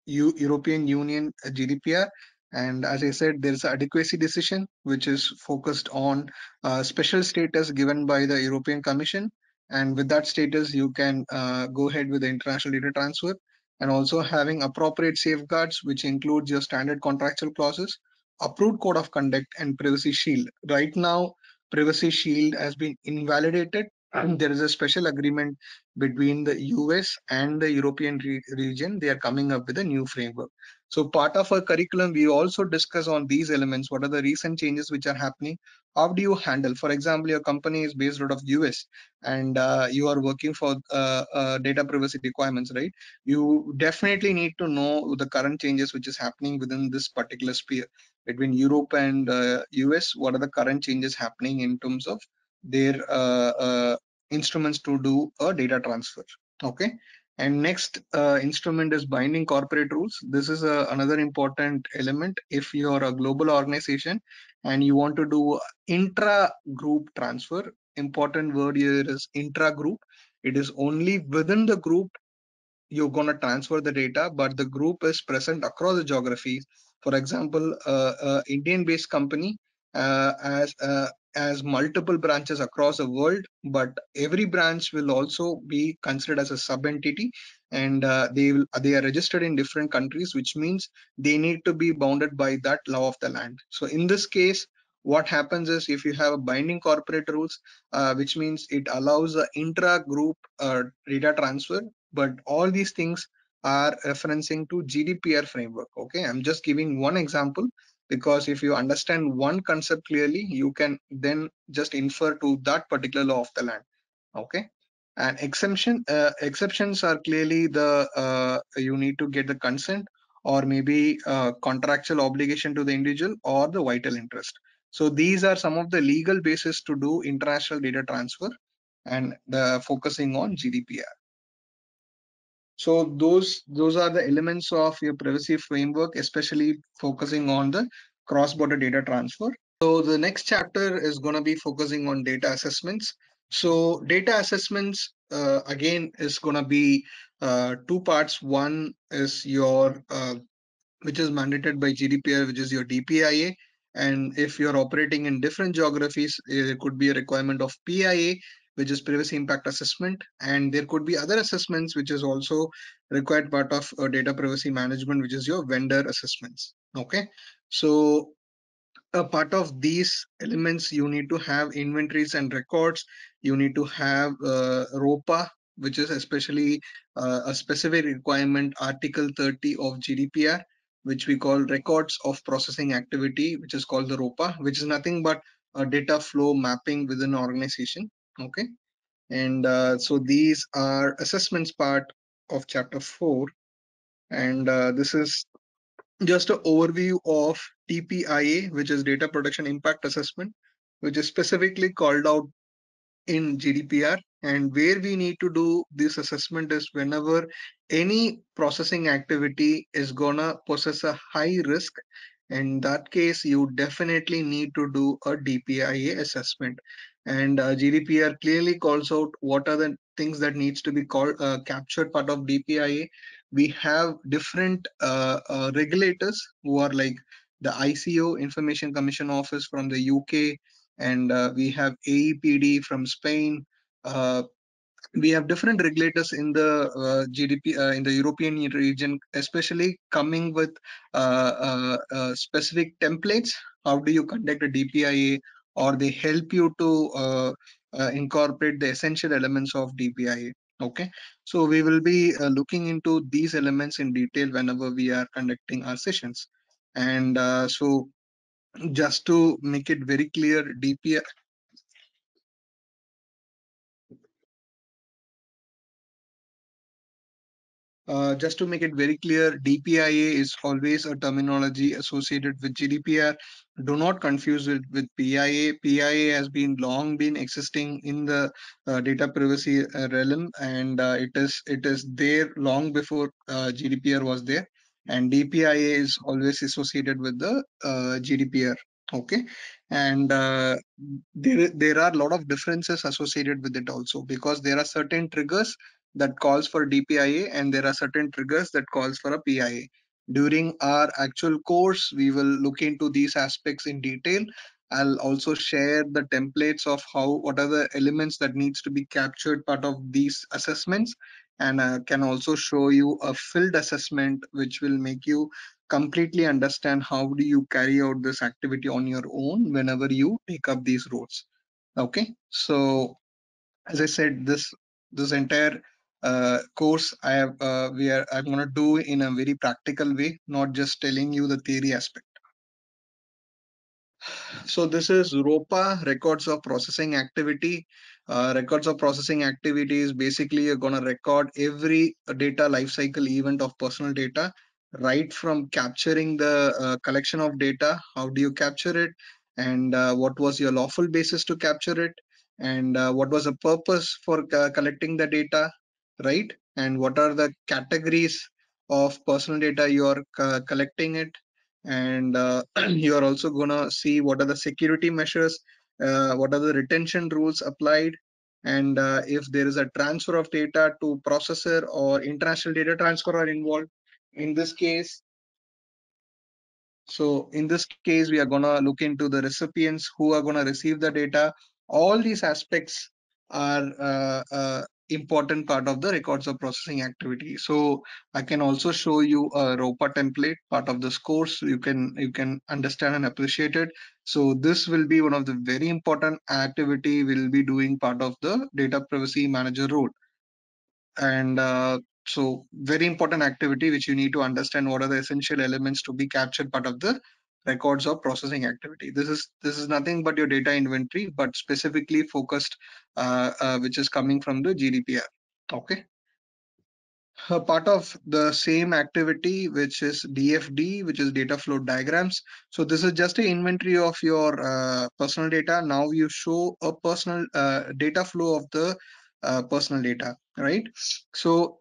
U European Union GDPR and as I said, there's adequacy decision, which is focused on uh, special status given by the European Commission. And with that status, you can uh, go ahead with the international data transfer and also having appropriate safeguards, which includes your standard contractual clauses, approved code of conduct, and privacy shield. Right now, privacy shield has been invalidated and there is a special agreement between the US and the European re region. They are coming up with a new framework. So part of our curriculum, we also discuss on these elements. What are the recent changes which are happening? How do you handle? For example, your company is based out of US and uh, you are working for uh, uh, data privacy requirements, right? You definitely need to know the current changes which is happening within this particular sphere between Europe and US. Uh, what are the current changes happening in terms of their uh, uh, instruments to do a data transfer? Okay and next uh, instrument is binding corporate rules. This is a, another important element if you're a global organization and you want to do intra-group transfer. Important word here is intra-group. It is only within the group you're going to transfer the data, but the group is present across the geographies. For example, uh, uh, Indian-based company uh, as uh, as multiple branches across the world, but every branch will also be considered as a sub-entity and uh, they will they are registered in different countries, which means they need to be bounded by that law of the land. So in this case, what happens is if you have a binding corporate rules, uh, which means it allows the intra-group uh, data transfer, but all these things are referencing to GDPR framework. Okay, I'm just giving one example because if you understand one concept clearly you can then just infer to that particular law of the land okay? And exemption uh, exceptions are clearly the uh, you need to get the consent or maybe uh, contractual obligation to the individual or the vital interest. So these are some of the legal basis to do international data transfer and the focusing on gdpr so those those are the elements of your privacy framework, especially focusing on the cross-border data transfer. So the next chapter is going to be focusing on data assessments. So data assessments uh, again is going to be uh, two parts. One is your uh, which is mandated by GDPR, which is your DPIA. And if you're operating in different geographies, it could be a requirement of PIA, which is privacy impact assessment and there could be other assessments which is also required part of uh, data privacy management which is your vendor assessments okay So a part of these elements, you need to have inventories and records. You need to have uh, ROPA, which is especially uh, a specific requirement, Article 30 of GDPR, which we call records of processing activity, which is called the ROPA, which is nothing but a data flow mapping within an organization. Okay. And uh, so these are assessments part of chapter four. And uh, this is just an overview of DPIA, which is Data Protection Impact Assessment, which is specifically called out in GDPR. And where we need to do this assessment is whenever any processing activity is gonna possess a high risk. In that case, you definitely need to do a DPIA assessment. And uh, GDPR clearly calls out what are the things that needs to be called uh, captured part of DPIA we have different uh, uh, regulators who are like the ICO, Information Commission Office from the UK, and uh, we have AEPD from Spain. Uh, we have different regulators in the GDP in the European region, especially coming with specific templates. How do you conduct a DPIA, or they help you to incorporate the essential elements of DPIA okay? So we will be uh, looking into these elements in detail whenever we are conducting our sessions. And uh, so just to make it very clear dpi Uh, just to make it very clear, DPIA is always a terminology associated with GDPR. Do not confuse it with PIA. PIA has been long been existing in the uh, data privacy uh, realm, and uh, it is it is there long before uh, GDPR was there. And DPIA is always associated with the GDPR. Okay, and there there are a lot of differences associated with it also because there are certain triggers that calls for DPIA and there are certain triggers that calls for a PIA. During our actual course, we will look into these aspects in detail. I'll also share the templates of how what are the elements that needs to be captured part of these assessments and I can also show you a filled assessment which will make you completely understand how do you carry out this activity on your own whenever you take up these roles okay so as i said this this entire uh, course I have uh, we are I'm going to do in a very practical way, not just telling you the theory aspect. So this is ROPA, records of processing activity. Uh, records of processing activity is basically you're going to record every data lifecycle event of personal data, right from capturing the uh, collection of data, how do you capture it, and uh, what was your lawful basis to capture it, and uh, what was the purpose for collecting the data, right? And what are the categories of personal data you are collecting it? And uh, [clears throat] you are also gonna see what are the security measures, uh, what are the retention rules applied, and uh, if there is a transfer of data to processor or international data transfer are involved. In this case, so in this case, we are gonna look into the recipients who are gonna receive the data. All these aspects are uh, uh, important part of the records of processing activity. So I can also show you a ROPA template part of this course. You can you can understand and appreciate it. So this will be one of the very important activity we'll be doing part of the data privacy manager role. And uh, so very important activity which you need to understand what are the essential elements to be captured part of the records of processing activity. This is this is nothing but your data inventory, but specifically focused, uh, uh, which is coming from the GDPR. Okay. A part of the same activity, which is DFD, which is data flow diagrams. So this is just an inventory of your uh, personal data. Now you show a personal uh, data flow of the uh, personal data, right? So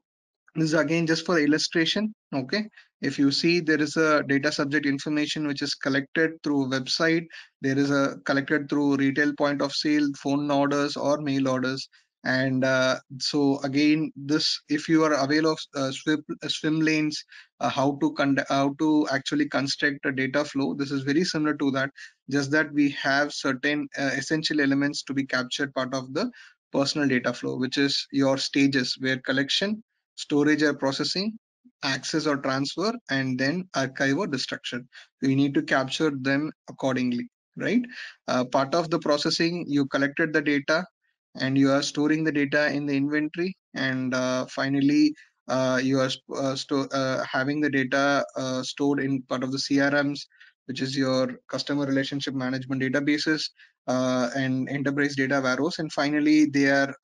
this is again just for illustration okay if you see there is a data subject information which is collected through website. There is a collected through retail point of sale phone orders or mail orders. And uh, so again this if you are aware of uh, swim, uh, swim lanes uh, how to how to actually construct a data flow this is very similar to that. Just that we have certain uh, essential elements to be captured part of the personal data flow which is your stages where collection storage or processing access or transfer, and then archive or destruction. You need to capture them accordingly, right? Uh, part of the processing, you collected the data and you are storing the data in the inventory. And uh, finally, uh, you are uh, uh, having the data uh, stored in part of the CRMs, which is your customer relationship management databases and enterprise data warehouse. And finally, they are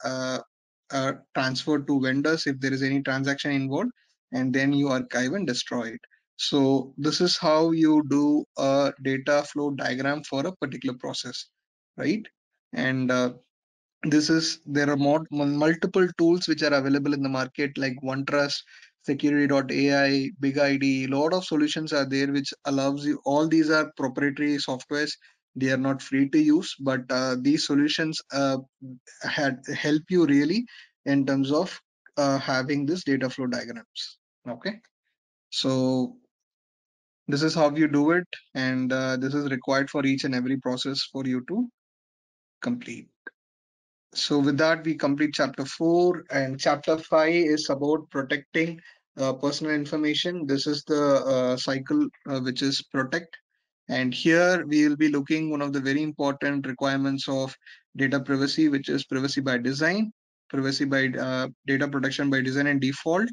transferred to vendors if there is any transaction involved, and then you archive and destroy it. So this is how you do a data flow diagram for a particular process, right? And uh, this is there are more multiple tools which are available in the market like OneTrust, Securiti.ai, BigID. A lot of solutions are there which allows you. All these are proprietary softwares they are not free to use but uh, these solutions uh, had help you really in terms of uh, having this data flow diagrams okay? So this is how you do it and uh, this is required for each and every process for you to complete. So with that we complete chapter 4 and chapter 5 is about protecting uh, personal information. This is the uh, cycle uh, which is protect. And here we will be looking one of the very important requirements of data privacy, which is privacy by design, privacy by uh, data protection by design and default,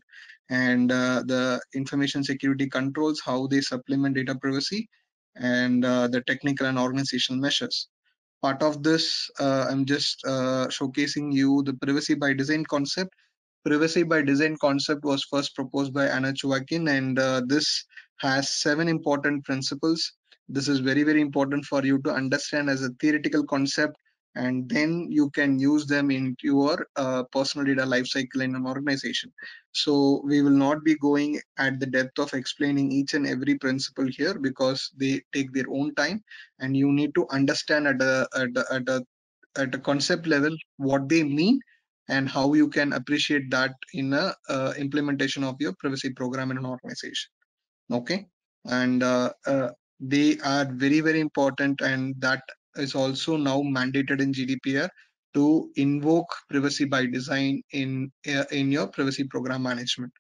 and uh, the information security controls, how they supplement data privacy, and uh, the technical and organizational measures. Part of this, uh, I'm just uh, showcasing you the privacy by design concept. Privacy by design concept was first proposed by Ann Cavoukian, and uh, this has seven important principles this is very, very important for you to understand as a theoretical concept and then you can use them in your uh, personal data lifecycle in an organization. So we will not be going at the depth of explaining each and every principle here because they take their own time and you need to understand at a, at a, at a, at a concept level what they mean and how you can appreciate that in a uh, implementation of your privacy program in an organization okay and uh, uh, they are very very important and that is also now mandated in gdpr to invoke privacy by design in uh, in your privacy program management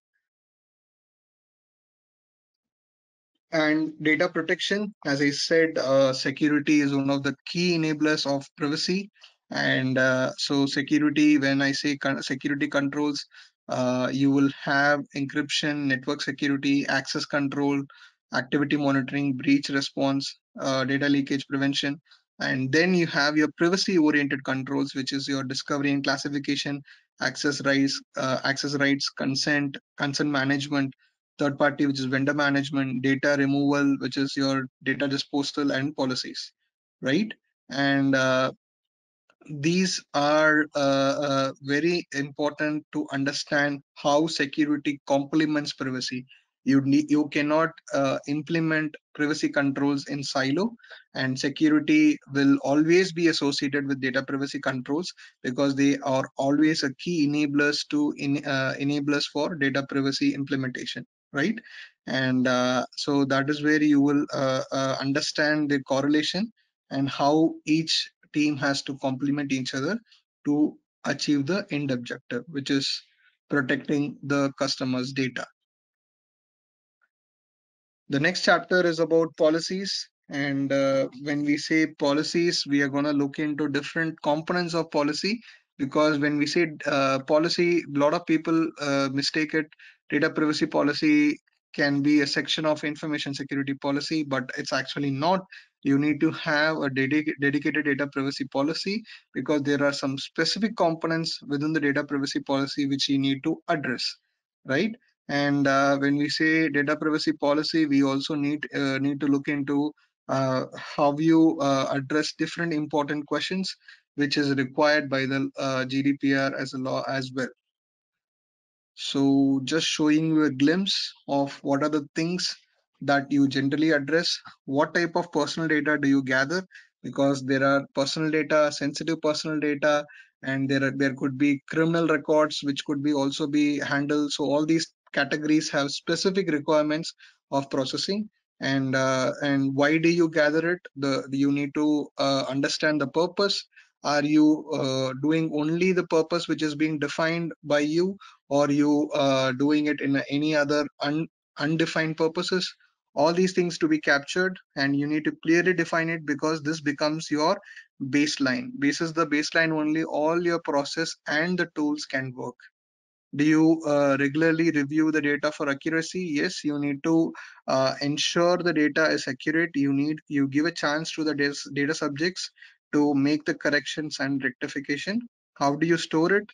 and data protection as i said uh, security is one of the key enablers of privacy and uh, so security when i say security controls uh, you will have encryption network security access control activity monitoring, breach response, uh, data leakage prevention. And then you have your privacy oriented controls, which is your discovery and classification, access rights, uh, access rights, consent, consent management, third party, which is vendor management, data removal, which is your data disposal and policies, right? And uh, these are uh, uh, very important to understand how security complements privacy you need you cannot uh, implement privacy controls in silo and security will always be associated with data privacy controls because they are always a key enablers to in, uh, enablers for data privacy implementation right? And uh, so that is where you will uh, uh, understand the correlation and how each team has to complement each other to achieve the end objective which is protecting the customer's data the next chapter is about policies. And uh, when we say policies, we are going to look into different components of policy because when we say uh, policy, a lot of people uh, mistake it. Data privacy policy can be a section of information security policy, but it's actually not. You need to have a dedic dedicated data privacy policy because there are some specific components within the data privacy policy which you need to address, right? And uh, when we say data privacy policy, we also need uh, need to look into uh, how you uh, address different important questions, which is required by the uh, GDPR as a law as well. So just showing you a glimpse of what are the things that you generally address. What type of personal data do you gather? Because there are personal data, sensitive personal data, and there are there could be criminal records which could be also be handled. So all these categories have specific requirements of processing and uh, and why do you gather it? The you need to uh, understand the purpose. Are you uh, doing only the purpose which is being defined by you or you uh, doing it in any other un undefined purposes? All these things to be captured and you need to clearly define it because this becomes your baseline. This is the baseline only all your process and the tools can work do you uh, regularly review the data for accuracy? Yes you need to uh, ensure the data is accurate. You need you give a chance to the data subjects to make the corrections and rectification. How do you store it?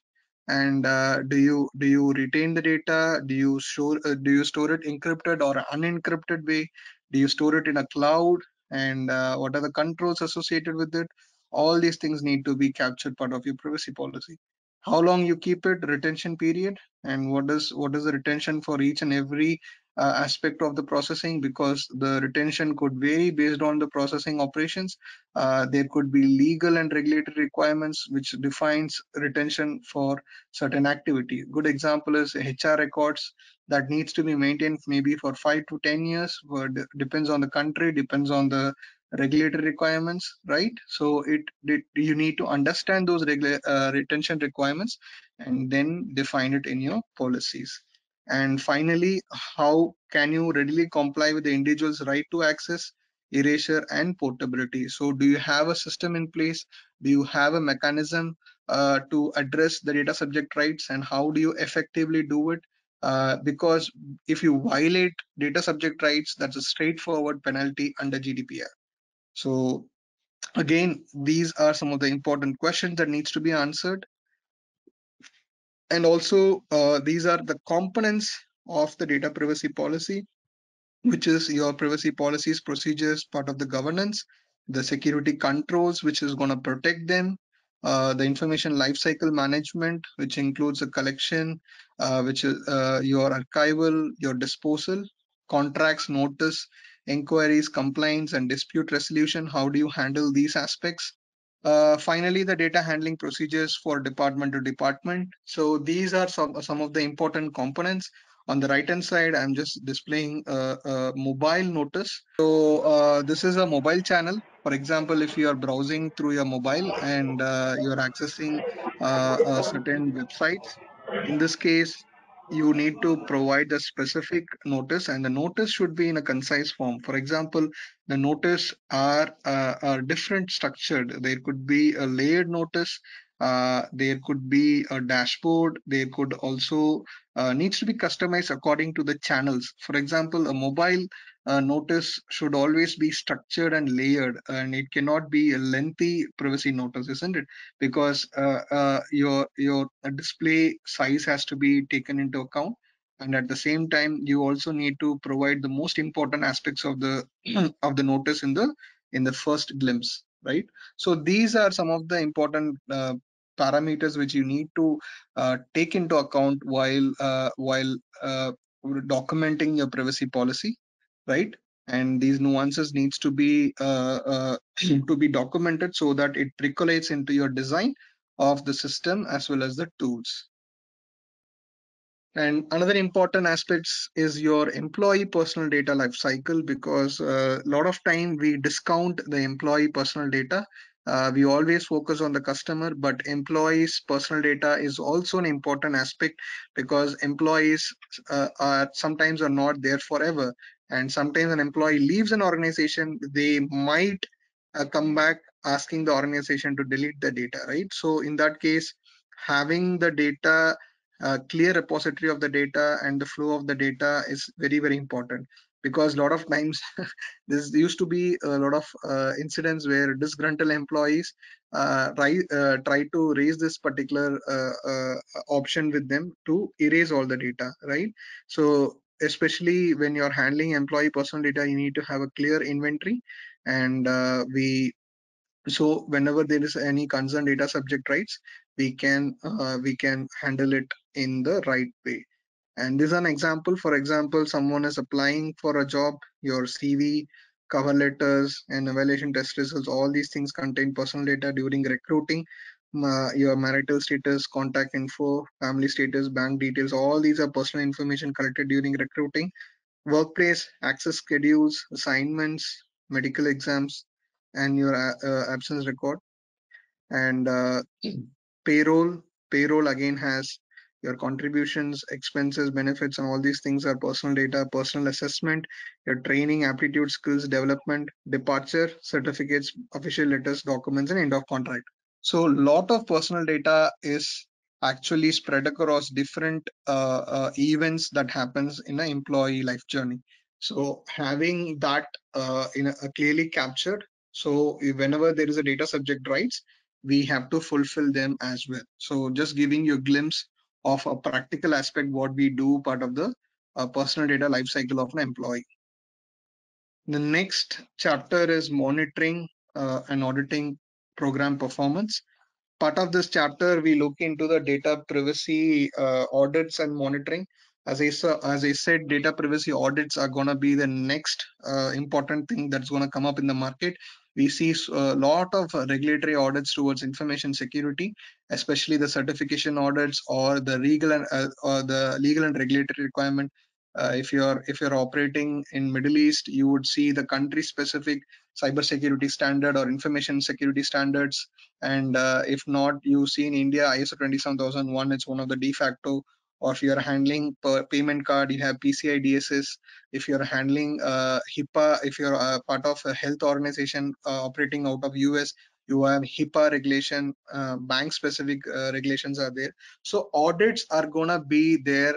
And uh, do you do you retain the data? Do you store uh, do you store it encrypted or unencrypted way? Do you store it in a cloud? And uh, what are the controls associated with it? All these things need to be captured part of your privacy policy how long you keep it retention period and what is what is the retention for each and every uh, aspect of the processing? Because the retention could vary based on the processing operations. Uh, there could be legal and regulatory requirements which defines retention for certain activity. Good example is hr records that needs to be maintained maybe for 5 to 10 years but depends on the country depends on the regulatory requirements, right? So it, it you need to understand those regular uh, retention requirements and then define it in your policies. And finally, how can you readily comply with the individual's right to access, erasure, and portability? So do you have a system in place? Do you have a mechanism uh, to address the data subject rights and how do you effectively do it? Uh, because if you violate data subject rights, that's a straightforward penalty under GDPR. So again, these are some of the important questions that needs to be answered. And also, uh, these are the components of the data privacy policy, which is your privacy policies, procedures, part of the governance, the security controls, which is going to protect them, uh, the information lifecycle management, which includes a collection, uh, which is uh, your archival, your disposal, contracts, notice, inquiries, complaints, and dispute resolution. How do you handle these aspects? Uh, finally, the data handling procedures for department to department. So these are some, some of the important components. On the right hand side, I'm just displaying a, a mobile notice. So uh, this is a mobile channel. For example, if you are browsing through your mobile and uh, you're accessing uh, certain websites, in this case, you need to provide the specific notice and the notice should be in a concise form. For example the notice are, uh, are different structured. There could be a layered notice uh, there could be a dashboard there could also uh, needs to be customized according to the channels. For example a mobile uh, notice should always be structured and layered and it cannot be a lengthy privacy notice isn't it? Because uh, uh, your your display size has to be taken into account and at the same time you also need to provide the most important aspects of the [clears throat] of the notice in the in the first glimpse right? So these are some of the important uh, parameters which you need to uh, take into account while uh, while documenting your privacy policy right? And these nuances needs to be uh, uh, [clears throat] to be documented so that it percolates into your design of the system as well as the tools. And another important aspects is your employee personal data lifecycle because a uh, lot of time we discount the employee personal data. Uh, we always focus on the customer but employees personal data is also an important aspect because employees uh, are sometimes are not there forever and sometimes an employee leaves an organization they might uh, come back asking the organization to delete the data right? So in that case having the data uh, clear repository of the data and the flow of the data is very very important. Because a lot of times [laughs] this used to be a lot of uh, incidents where disgruntled employees uh, try, uh, try to raise this particular uh, uh, option with them to erase all the data right? So especially when you're handling employee personal data you need to have a clear inventory and uh, we so whenever there is any concerned data subject rights we can we can handle it in the right way and this is an example. For example, someone is applying for a job, your CV, cover letters, and evaluation test results. All these things contain personal data during recruiting. Uh, your marital status, contact info, family status, bank details, all these are personal information collected during recruiting. Workplace, access schedules, assignments, medical exams, and your uh, absence record and uh, [clears throat] payroll payroll again has your contributions expenses benefits and all these things are personal data personal assessment your training aptitude skills development departure certificates official letters documents and end of contract so a lot of personal data is actually spread across different uh, uh, events that happens in an employee life journey. So having that uh, in a, clearly captured so whenever there is a data subject rights we have to fulfill them as well. So just giving you a glimpse of a practical aspect what we do part of the uh, personal data lifecycle of an employee. The next chapter is monitoring uh, and auditing program performance part of this chapter, we look into the data privacy uh, audits and monitoring. As I, as I said, data privacy audits are going to be the next uh, important thing that's going to come up in the market. We see a lot of regulatory audits towards information security, especially the certification audits or the legal and uh, or the legal and regulatory requirement uh, if you're if you're operating in middle east you would see the country specific cybersecurity standard or information security standards. And uh, if not you see in india iso 27001 it's one of the de facto. Or if you're handling payment card you have pci dss if you're handling uh, hipaa if you're a part of a health organization uh, operating out of us you have HIPAA regulation, uh, bank specific uh, regulations are there. So audits are gonna be there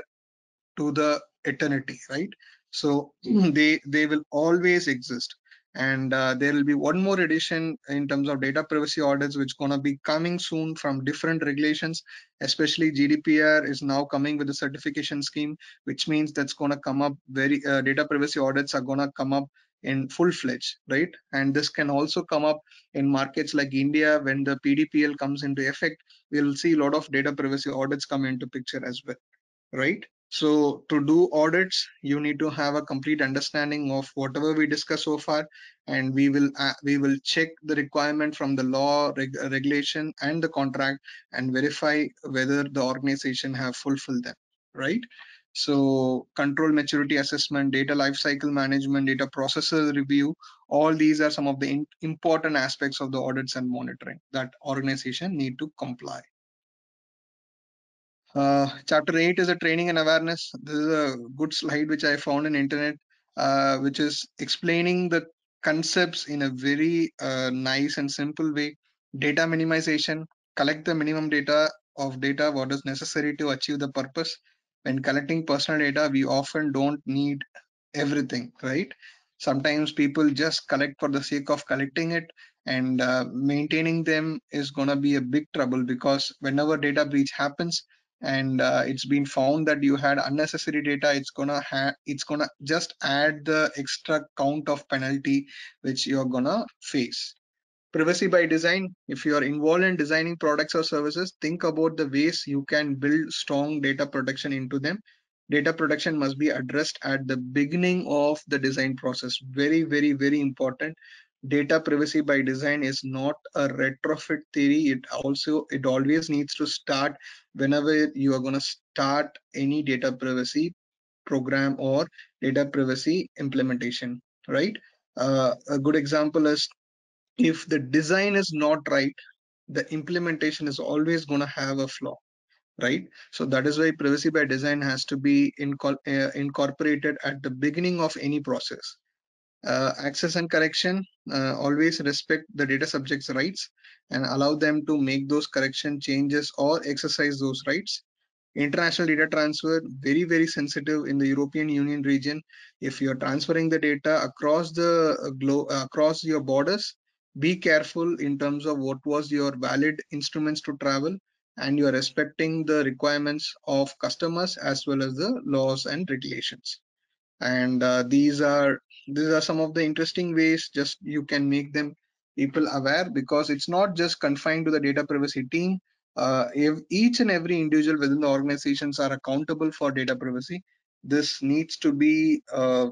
to the eternity right? So [clears throat] they they will always exist. And uh, there will be one more addition in terms of data privacy audits which going to be coming soon from different regulations. Especially gdpr is now coming with a certification scheme which means that's going to come up very uh, data privacy audits are going to come up in full fledged right? And this can also come up in markets like india. When the pdpl comes into effect we'll see a lot of data privacy audits come into picture as well right so to do audits, you need to have a complete understanding of whatever we discuss so far, and we will uh, we will check the requirement from the law, reg regulation, and the contract, and verify whether the organization have fulfilled them. Right. So control maturity assessment, data lifecycle management, data processor review, all these are some of the important aspects of the audits and monitoring that organization need to comply. Uh, chapter 8 is a training and awareness. This is a good slide which I found in internet, uh, which is explaining the concepts in a very uh, nice and simple way. Data minimization, collect the minimum data of data what is necessary to achieve the purpose. When collecting personal data, we often don't need everything, right? Sometimes people just collect for the sake of collecting it and uh, maintaining them is going to be a big trouble because whenever data breach happens, and uh, it's been found that you had unnecessary data. It's gonna have it's gonna just add the extra count of penalty which you're gonna face. Privacy by design if you are involved in designing products or services think about the ways you can build strong data protection into them. Data protection must be addressed at the beginning of the design process. Very very very important data privacy by design is not a retrofit theory. It also it always needs to start whenever you are going to start any data privacy program or data privacy implementation right? Uh, a good example is if the design is not right the implementation is always going to have a flaw right? So that is why privacy by design has to be uh, incorporated at the beginning of any process uh, access and correction uh, always respect the data subject's rights and allow them to make those correction changes or exercise those rights. International data transfer very very sensitive in the european union region. If you're transferring the data across the uh, globe across your borders be careful in terms of what was your valid instruments to travel and you're respecting the requirements of customers as well as the laws and regulations. And uh, these are these are some of the interesting ways just you can make them people aware because it's not just confined to the data privacy team. Uh, if each and every individual within the organizations are accountable for data privacy. This needs to be uh,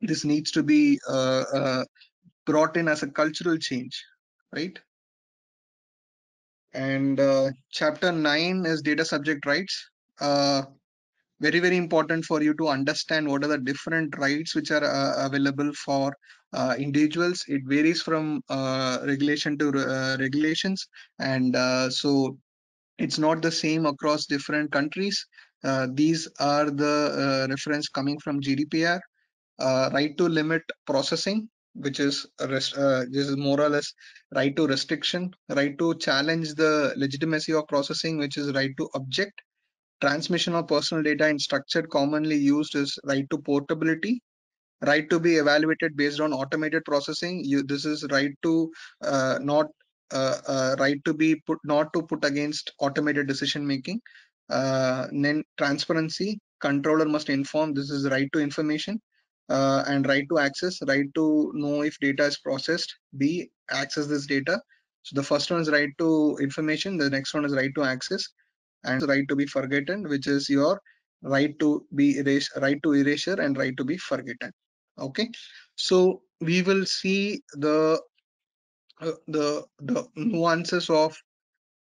this needs to be uh, uh brought in as a cultural change right? And uh, chapter 9 is data subject rights. Uh, very very important for you to understand what are the different rights which are uh, available for uh, individuals. It varies from uh, regulation to uh, regulations, and uh, so it's not the same across different countries. Uh, these are the reference coming from GDPR. right to limit processing, which is this is more or less right to restriction, right to challenge the legitimacy of processing, which is right to object. Transmission of personal data in structured commonly used is right to portability right to be evaluated based on automated processing. You this is right to uh, not uh, uh, right to be put not to put against automated decision making. Uh, then transparency controller must inform this is right to information uh, and right to access right to know if data is processed b access this data. So the first one is right to information the next one is right to access and right to be forgotten which is your right to be erased right to erasure and right to be forgotten. Okay? So we will see the uh, the the nuances of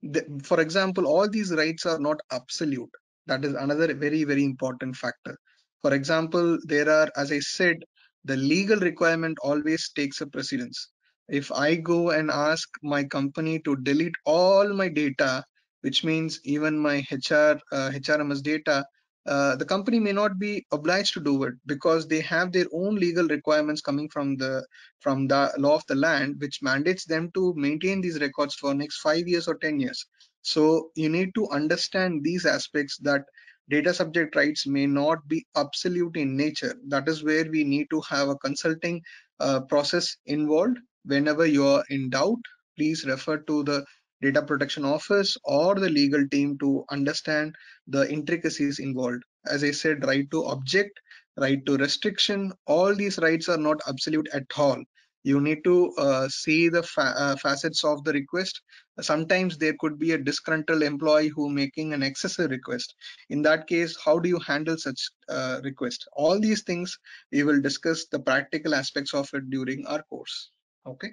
the, for example all these rights are not absolute. That is another very very important factor. For example there are as i said the legal requirement always takes a precedence. If i go and ask my company to delete all my data which means even my hr uh, hrms data uh, the company may not be obliged to do it because they have their own legal requirements coming from the from the law of the land which mandates them to maintain these records for next five years or 10 years. So you need to understand these aspects that data subject rights may not be absolute in nature. That is where we need to have a consulting uh, process involved. Whenever you are in doubt please refer to the data protection office or the legal team to understand the intricacies involved. As I said, right to object, right to restriction, all these rights are not absolute at all. You need to uh, see the fa uh, facets of the request. Sometimes there could be a disgruntled employee who making an excessive request. In that case, how do you handle such uh, request? All these things we will discuss the practical aspects of it during our course. Okay.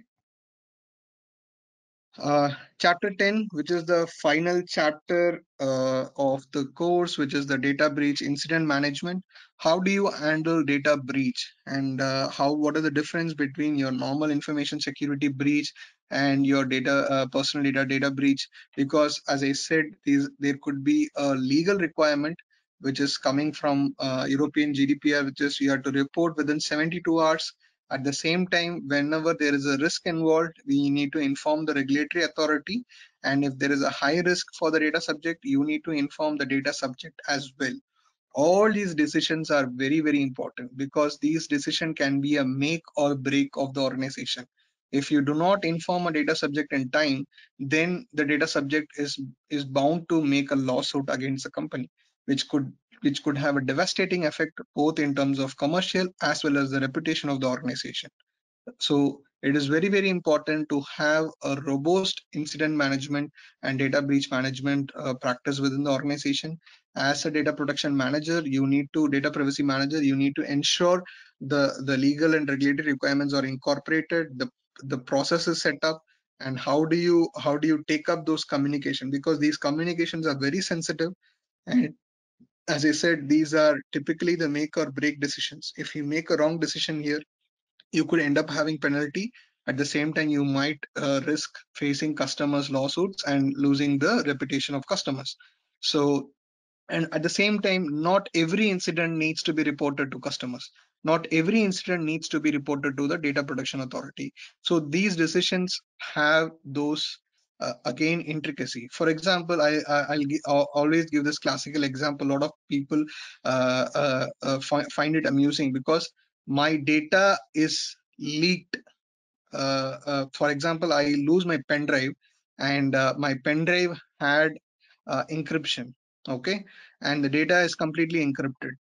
Uh, chapter 10, which is the final chapter uh, of the course, which is the data breach incident management. How do you handle data breach and uh, how what are the difference between your normal information security breach and your data uh, personal data data breach? Because as I said, these there could be a legal requirement which is coming from uh, European GDPR, which is you have to report within 72 hours at the same time, whenever there is a risk involved, we need to inform the regulatory authority. And if there is a high risk for the data subject, you need to inform the data subject as well. All these decisions are very, very important because these decisions can be a make or break of the organization. If you do not inform a data subject in time, then the data subject is, is bound to make a lawsuit against the company, which could which could have a devastating effect both in terms of commercial as well as the reputation of the organization. So it is very, very important to have a robust incident management and data breach management uh, practice within the organization. As a data protection manager, you need to, data privacy manager, you need to ensure the, the legal and regulatory requirements are incorporated, the, the process is set up, and how do you how do you take up those communication because these communications are very sensitive and as I said, these are typically the make or break decisions. If you make a wrong decision here, you could end up having penalty. At the same time, you might uh, risk facing customers' lawsuits and losing the reputation of customers. So, and at the same time, not every incident needs to be reported to customers. Not every incident needs to be reported to the data protection authority. So these decisions have those uh, again intricacy. For example i, I will I'll always give this classical example. A lot of people uh, uh, uh find it amusing because my data is leaked uh, uh, for example i lose my pen drive and my pen drive had encryption okay? And the data is completely encrypted.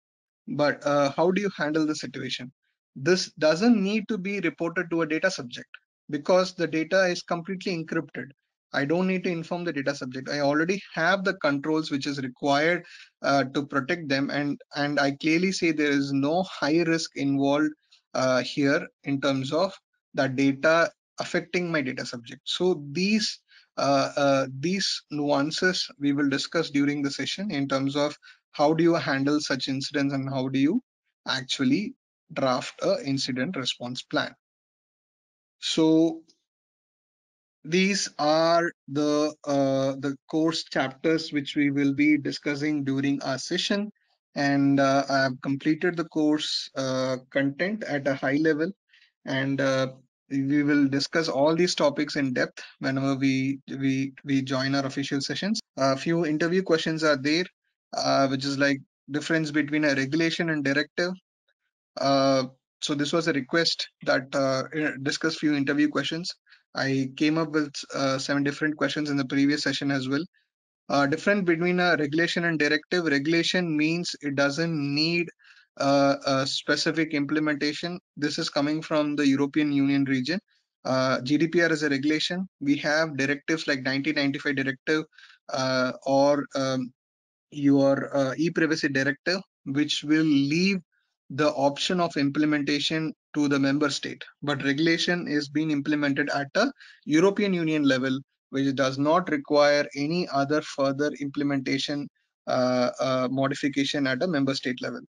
But how do you handle the situation? This doesn't need to be reported to a data subject because the data is completely encrypted I don't need to inform the data subject. I already have the controls which is required uh, to protect them. And, and I clearly say there is no high risk involved uh, here in terms of the data affecting my data subject. So these uh, uh, these nuances we will discuss during the session in terms of how do you handle such incidents and how do you actually draft a incident response plan. So these are the uh, the course chapters which we will be discussing during our session. And uh, I have completed the course uh, content at a high level. And uh, we will discuss all these topics in depth whenever we we we join our official sessions. A few interview questions are there uh, which is like difference between a regulation and directive. Uh, so this was a request that discuss few interview questions I came up with uh, seven different questions in the previous session as well. Uh, different between a regulation and directive. Regulation means it doesn't need uh, a specific implementation. This is coming from the European Union region. Uh, GDPR is a regulation. We have directives like 1995 directive uh, or um, your uh, e-privacy directive, which will leave the option of implementation to the member state. But regulation is being implemented at a European Union level, which does not require any other further implementation uh, uh, modification at a member state level.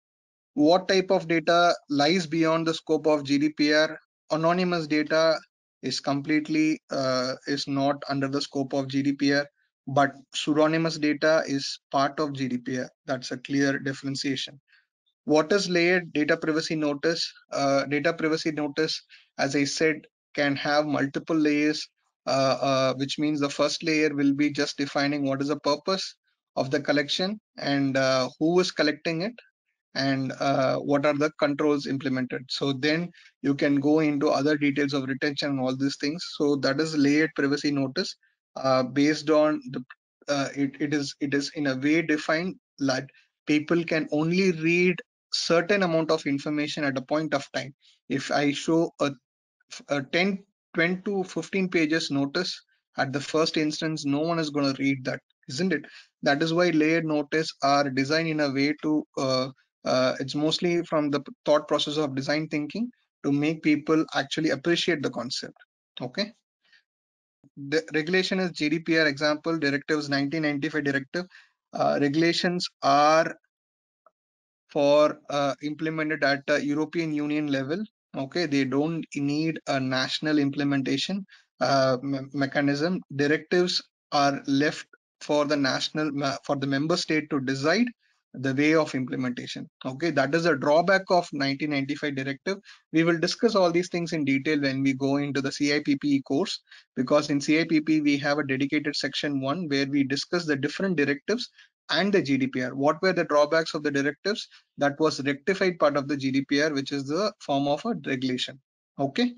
What type of data lies beyond the scope of GDPR? Anonymous data is completely uh, is not under the scope of GDPR but pseudonymous data is part of GDPR. That's a clear differentiation. What is layered data privacy notice? Uh, data privacy notice, as I said, can have multiple layers, uh, uh, which means the first layer will be just defining what is the purpose of the collection and uh, who is collecting it and uh, what are the controls implemented. So then you can go into other details of retention and all these things. So that is layered privacy notice uh, based on the it, it is it is in a way defined that people can only read certain amount of information at a point of time. If i show a, a 10 20 to 15 pages notice at the first instance no one is going to read that isn't it? That is why layered notice are designed in a way to uh, uh, it's mostly from the thought process of design thinking to make people actually appreciate the concept okay? The regulation is GDPR example, directives 1995 directive. Uh, regulations are for uh, implemented at European Union level. Okay, they don't need a national implementation uh, me mechanism. Directives are left for the national for the member state to decide the way of implementation okay that is a drawback of 1995 directive we will discuss all these things in detail when we go into the CIPP course because in CIPP we have a dedicated section one where we discuss the different directives and the GDPR what were the drawbacks of the directives? That was rectified part of the GDPR which is the form of a regulation. Okay?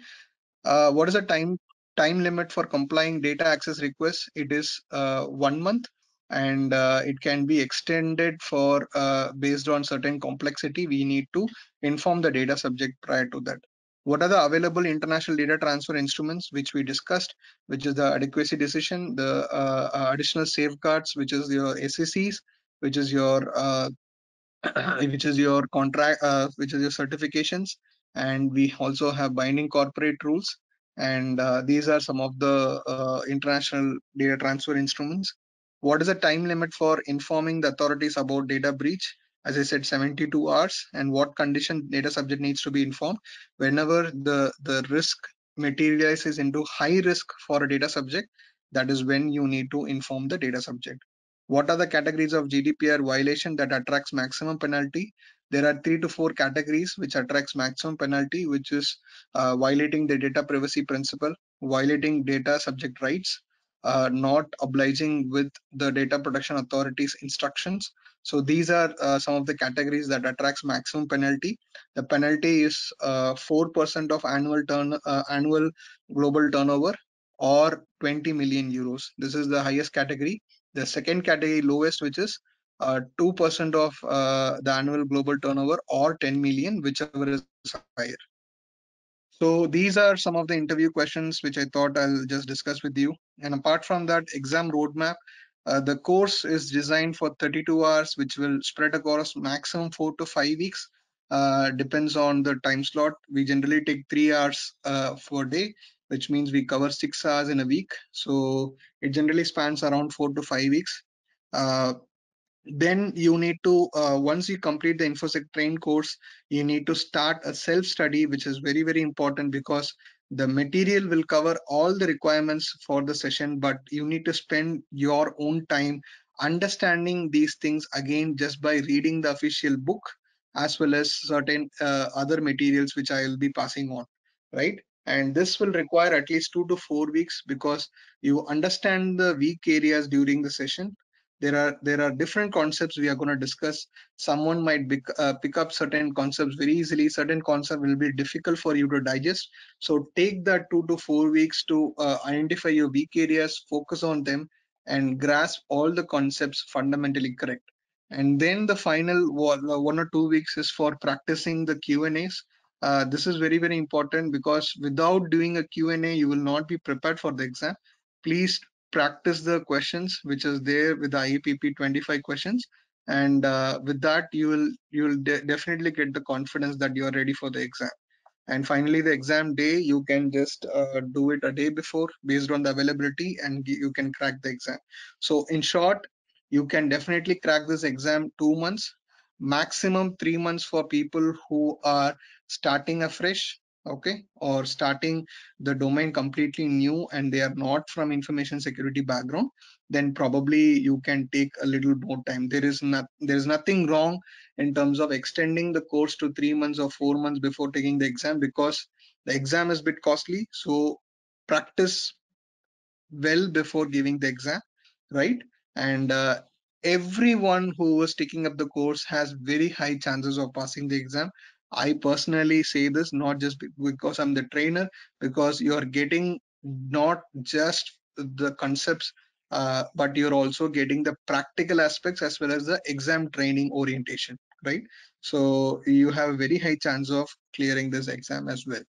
Uh, what is the time time limit for complying data access requests? It is uh, one month and uh, it can be extended for uh, based on certain complexity. We need to inform the data subject prior to that what are the available international data transfer instruments which we discussed which is the adequacy decision the uh, uh additional safeguards which is your SCCs which is your uh, [clears throat] which is your contract uh, which is your certifications and we also have binding corporate rules and these are some of the international data transfer instruments what is the time limit for informing the authorities about data breach? As I said, 72 hours. And what condition data subject needs to be informed whenever the, the risk materializes into high risk for a data subject, that is when you need to inform the data subject. What are the categories of GDPR violation that attracts maximum penalty? There are three to four categories which attracts maximum penalty, which is uh, violating the data privacy principle, violating data subject rights, uh, not obliging with the data protection authorities instructions. So these are uh, some of the categories that attracts maximum penalty. The penalty is 4% uh, of annual turn uh, annual global turnover or 20 million euros. This is the highest category. The second category lowest which is 2% of the annual global turnover or 10 million whichever is higher so these are some of the interview questions which I thought I'll just discuss with you. And apart from that exam roadmap, uh, the course is designed for 32 hours, which will spread across maximum four to five weeks. Uh, depends on the time slot. We generally take three hours uh, for day, which means we cover six hours in a week. So it generally spans around four to five weeks. Uh, then you need to uh, once you complete the infosec train course you need to start a self study which is very very important because the material will cover all the requirements for the session but you need to spend your own time understanding these things again just by reading the official book as well as certain uh, other materials which i will be passing on right? And this will require at least two to four weeks because you understand the weak areas during the session there are there are different concepts we are going to discuss. Someone might pick, uh, pick up certain concepts very easily. Certain concept will be difficult for you to digest. So take that two to four weeks to uh, identify your weak areas focus on them and grasp all the concepts fundamentally correct. And then the final one or two weeks is for practicing the q and a's uh, this is very very important because without doing a q&a you will not be prepared for the exam. Please practice the questions which is there with the IAPP 25 questions. And uh, with that you will you will de definitely get the confidence that you are ready for the exam. And finally the exam day you can just uh, do it a day before based on the availability and you can crack the exam. So in short you can definitely crack this exam two months maximum three months for people who are starting afresh okay? Or starting the domain completely new and they are not from information security background then probably you can take a little more time. There is not there is nothing wrong in terms of extending the course to three months or four months before taking the exam because the exam is a bit costly. So practice well before giving the exam right? And uh, everyone who was taking up the course has very high chances of passing the exam I personally say this not just because I'm the trainer, because you're getting not just the concepts, uh, but you're also getting the practical aspects as well as the exam training orientation, right? So you have a very high chance of clearing this exam as well.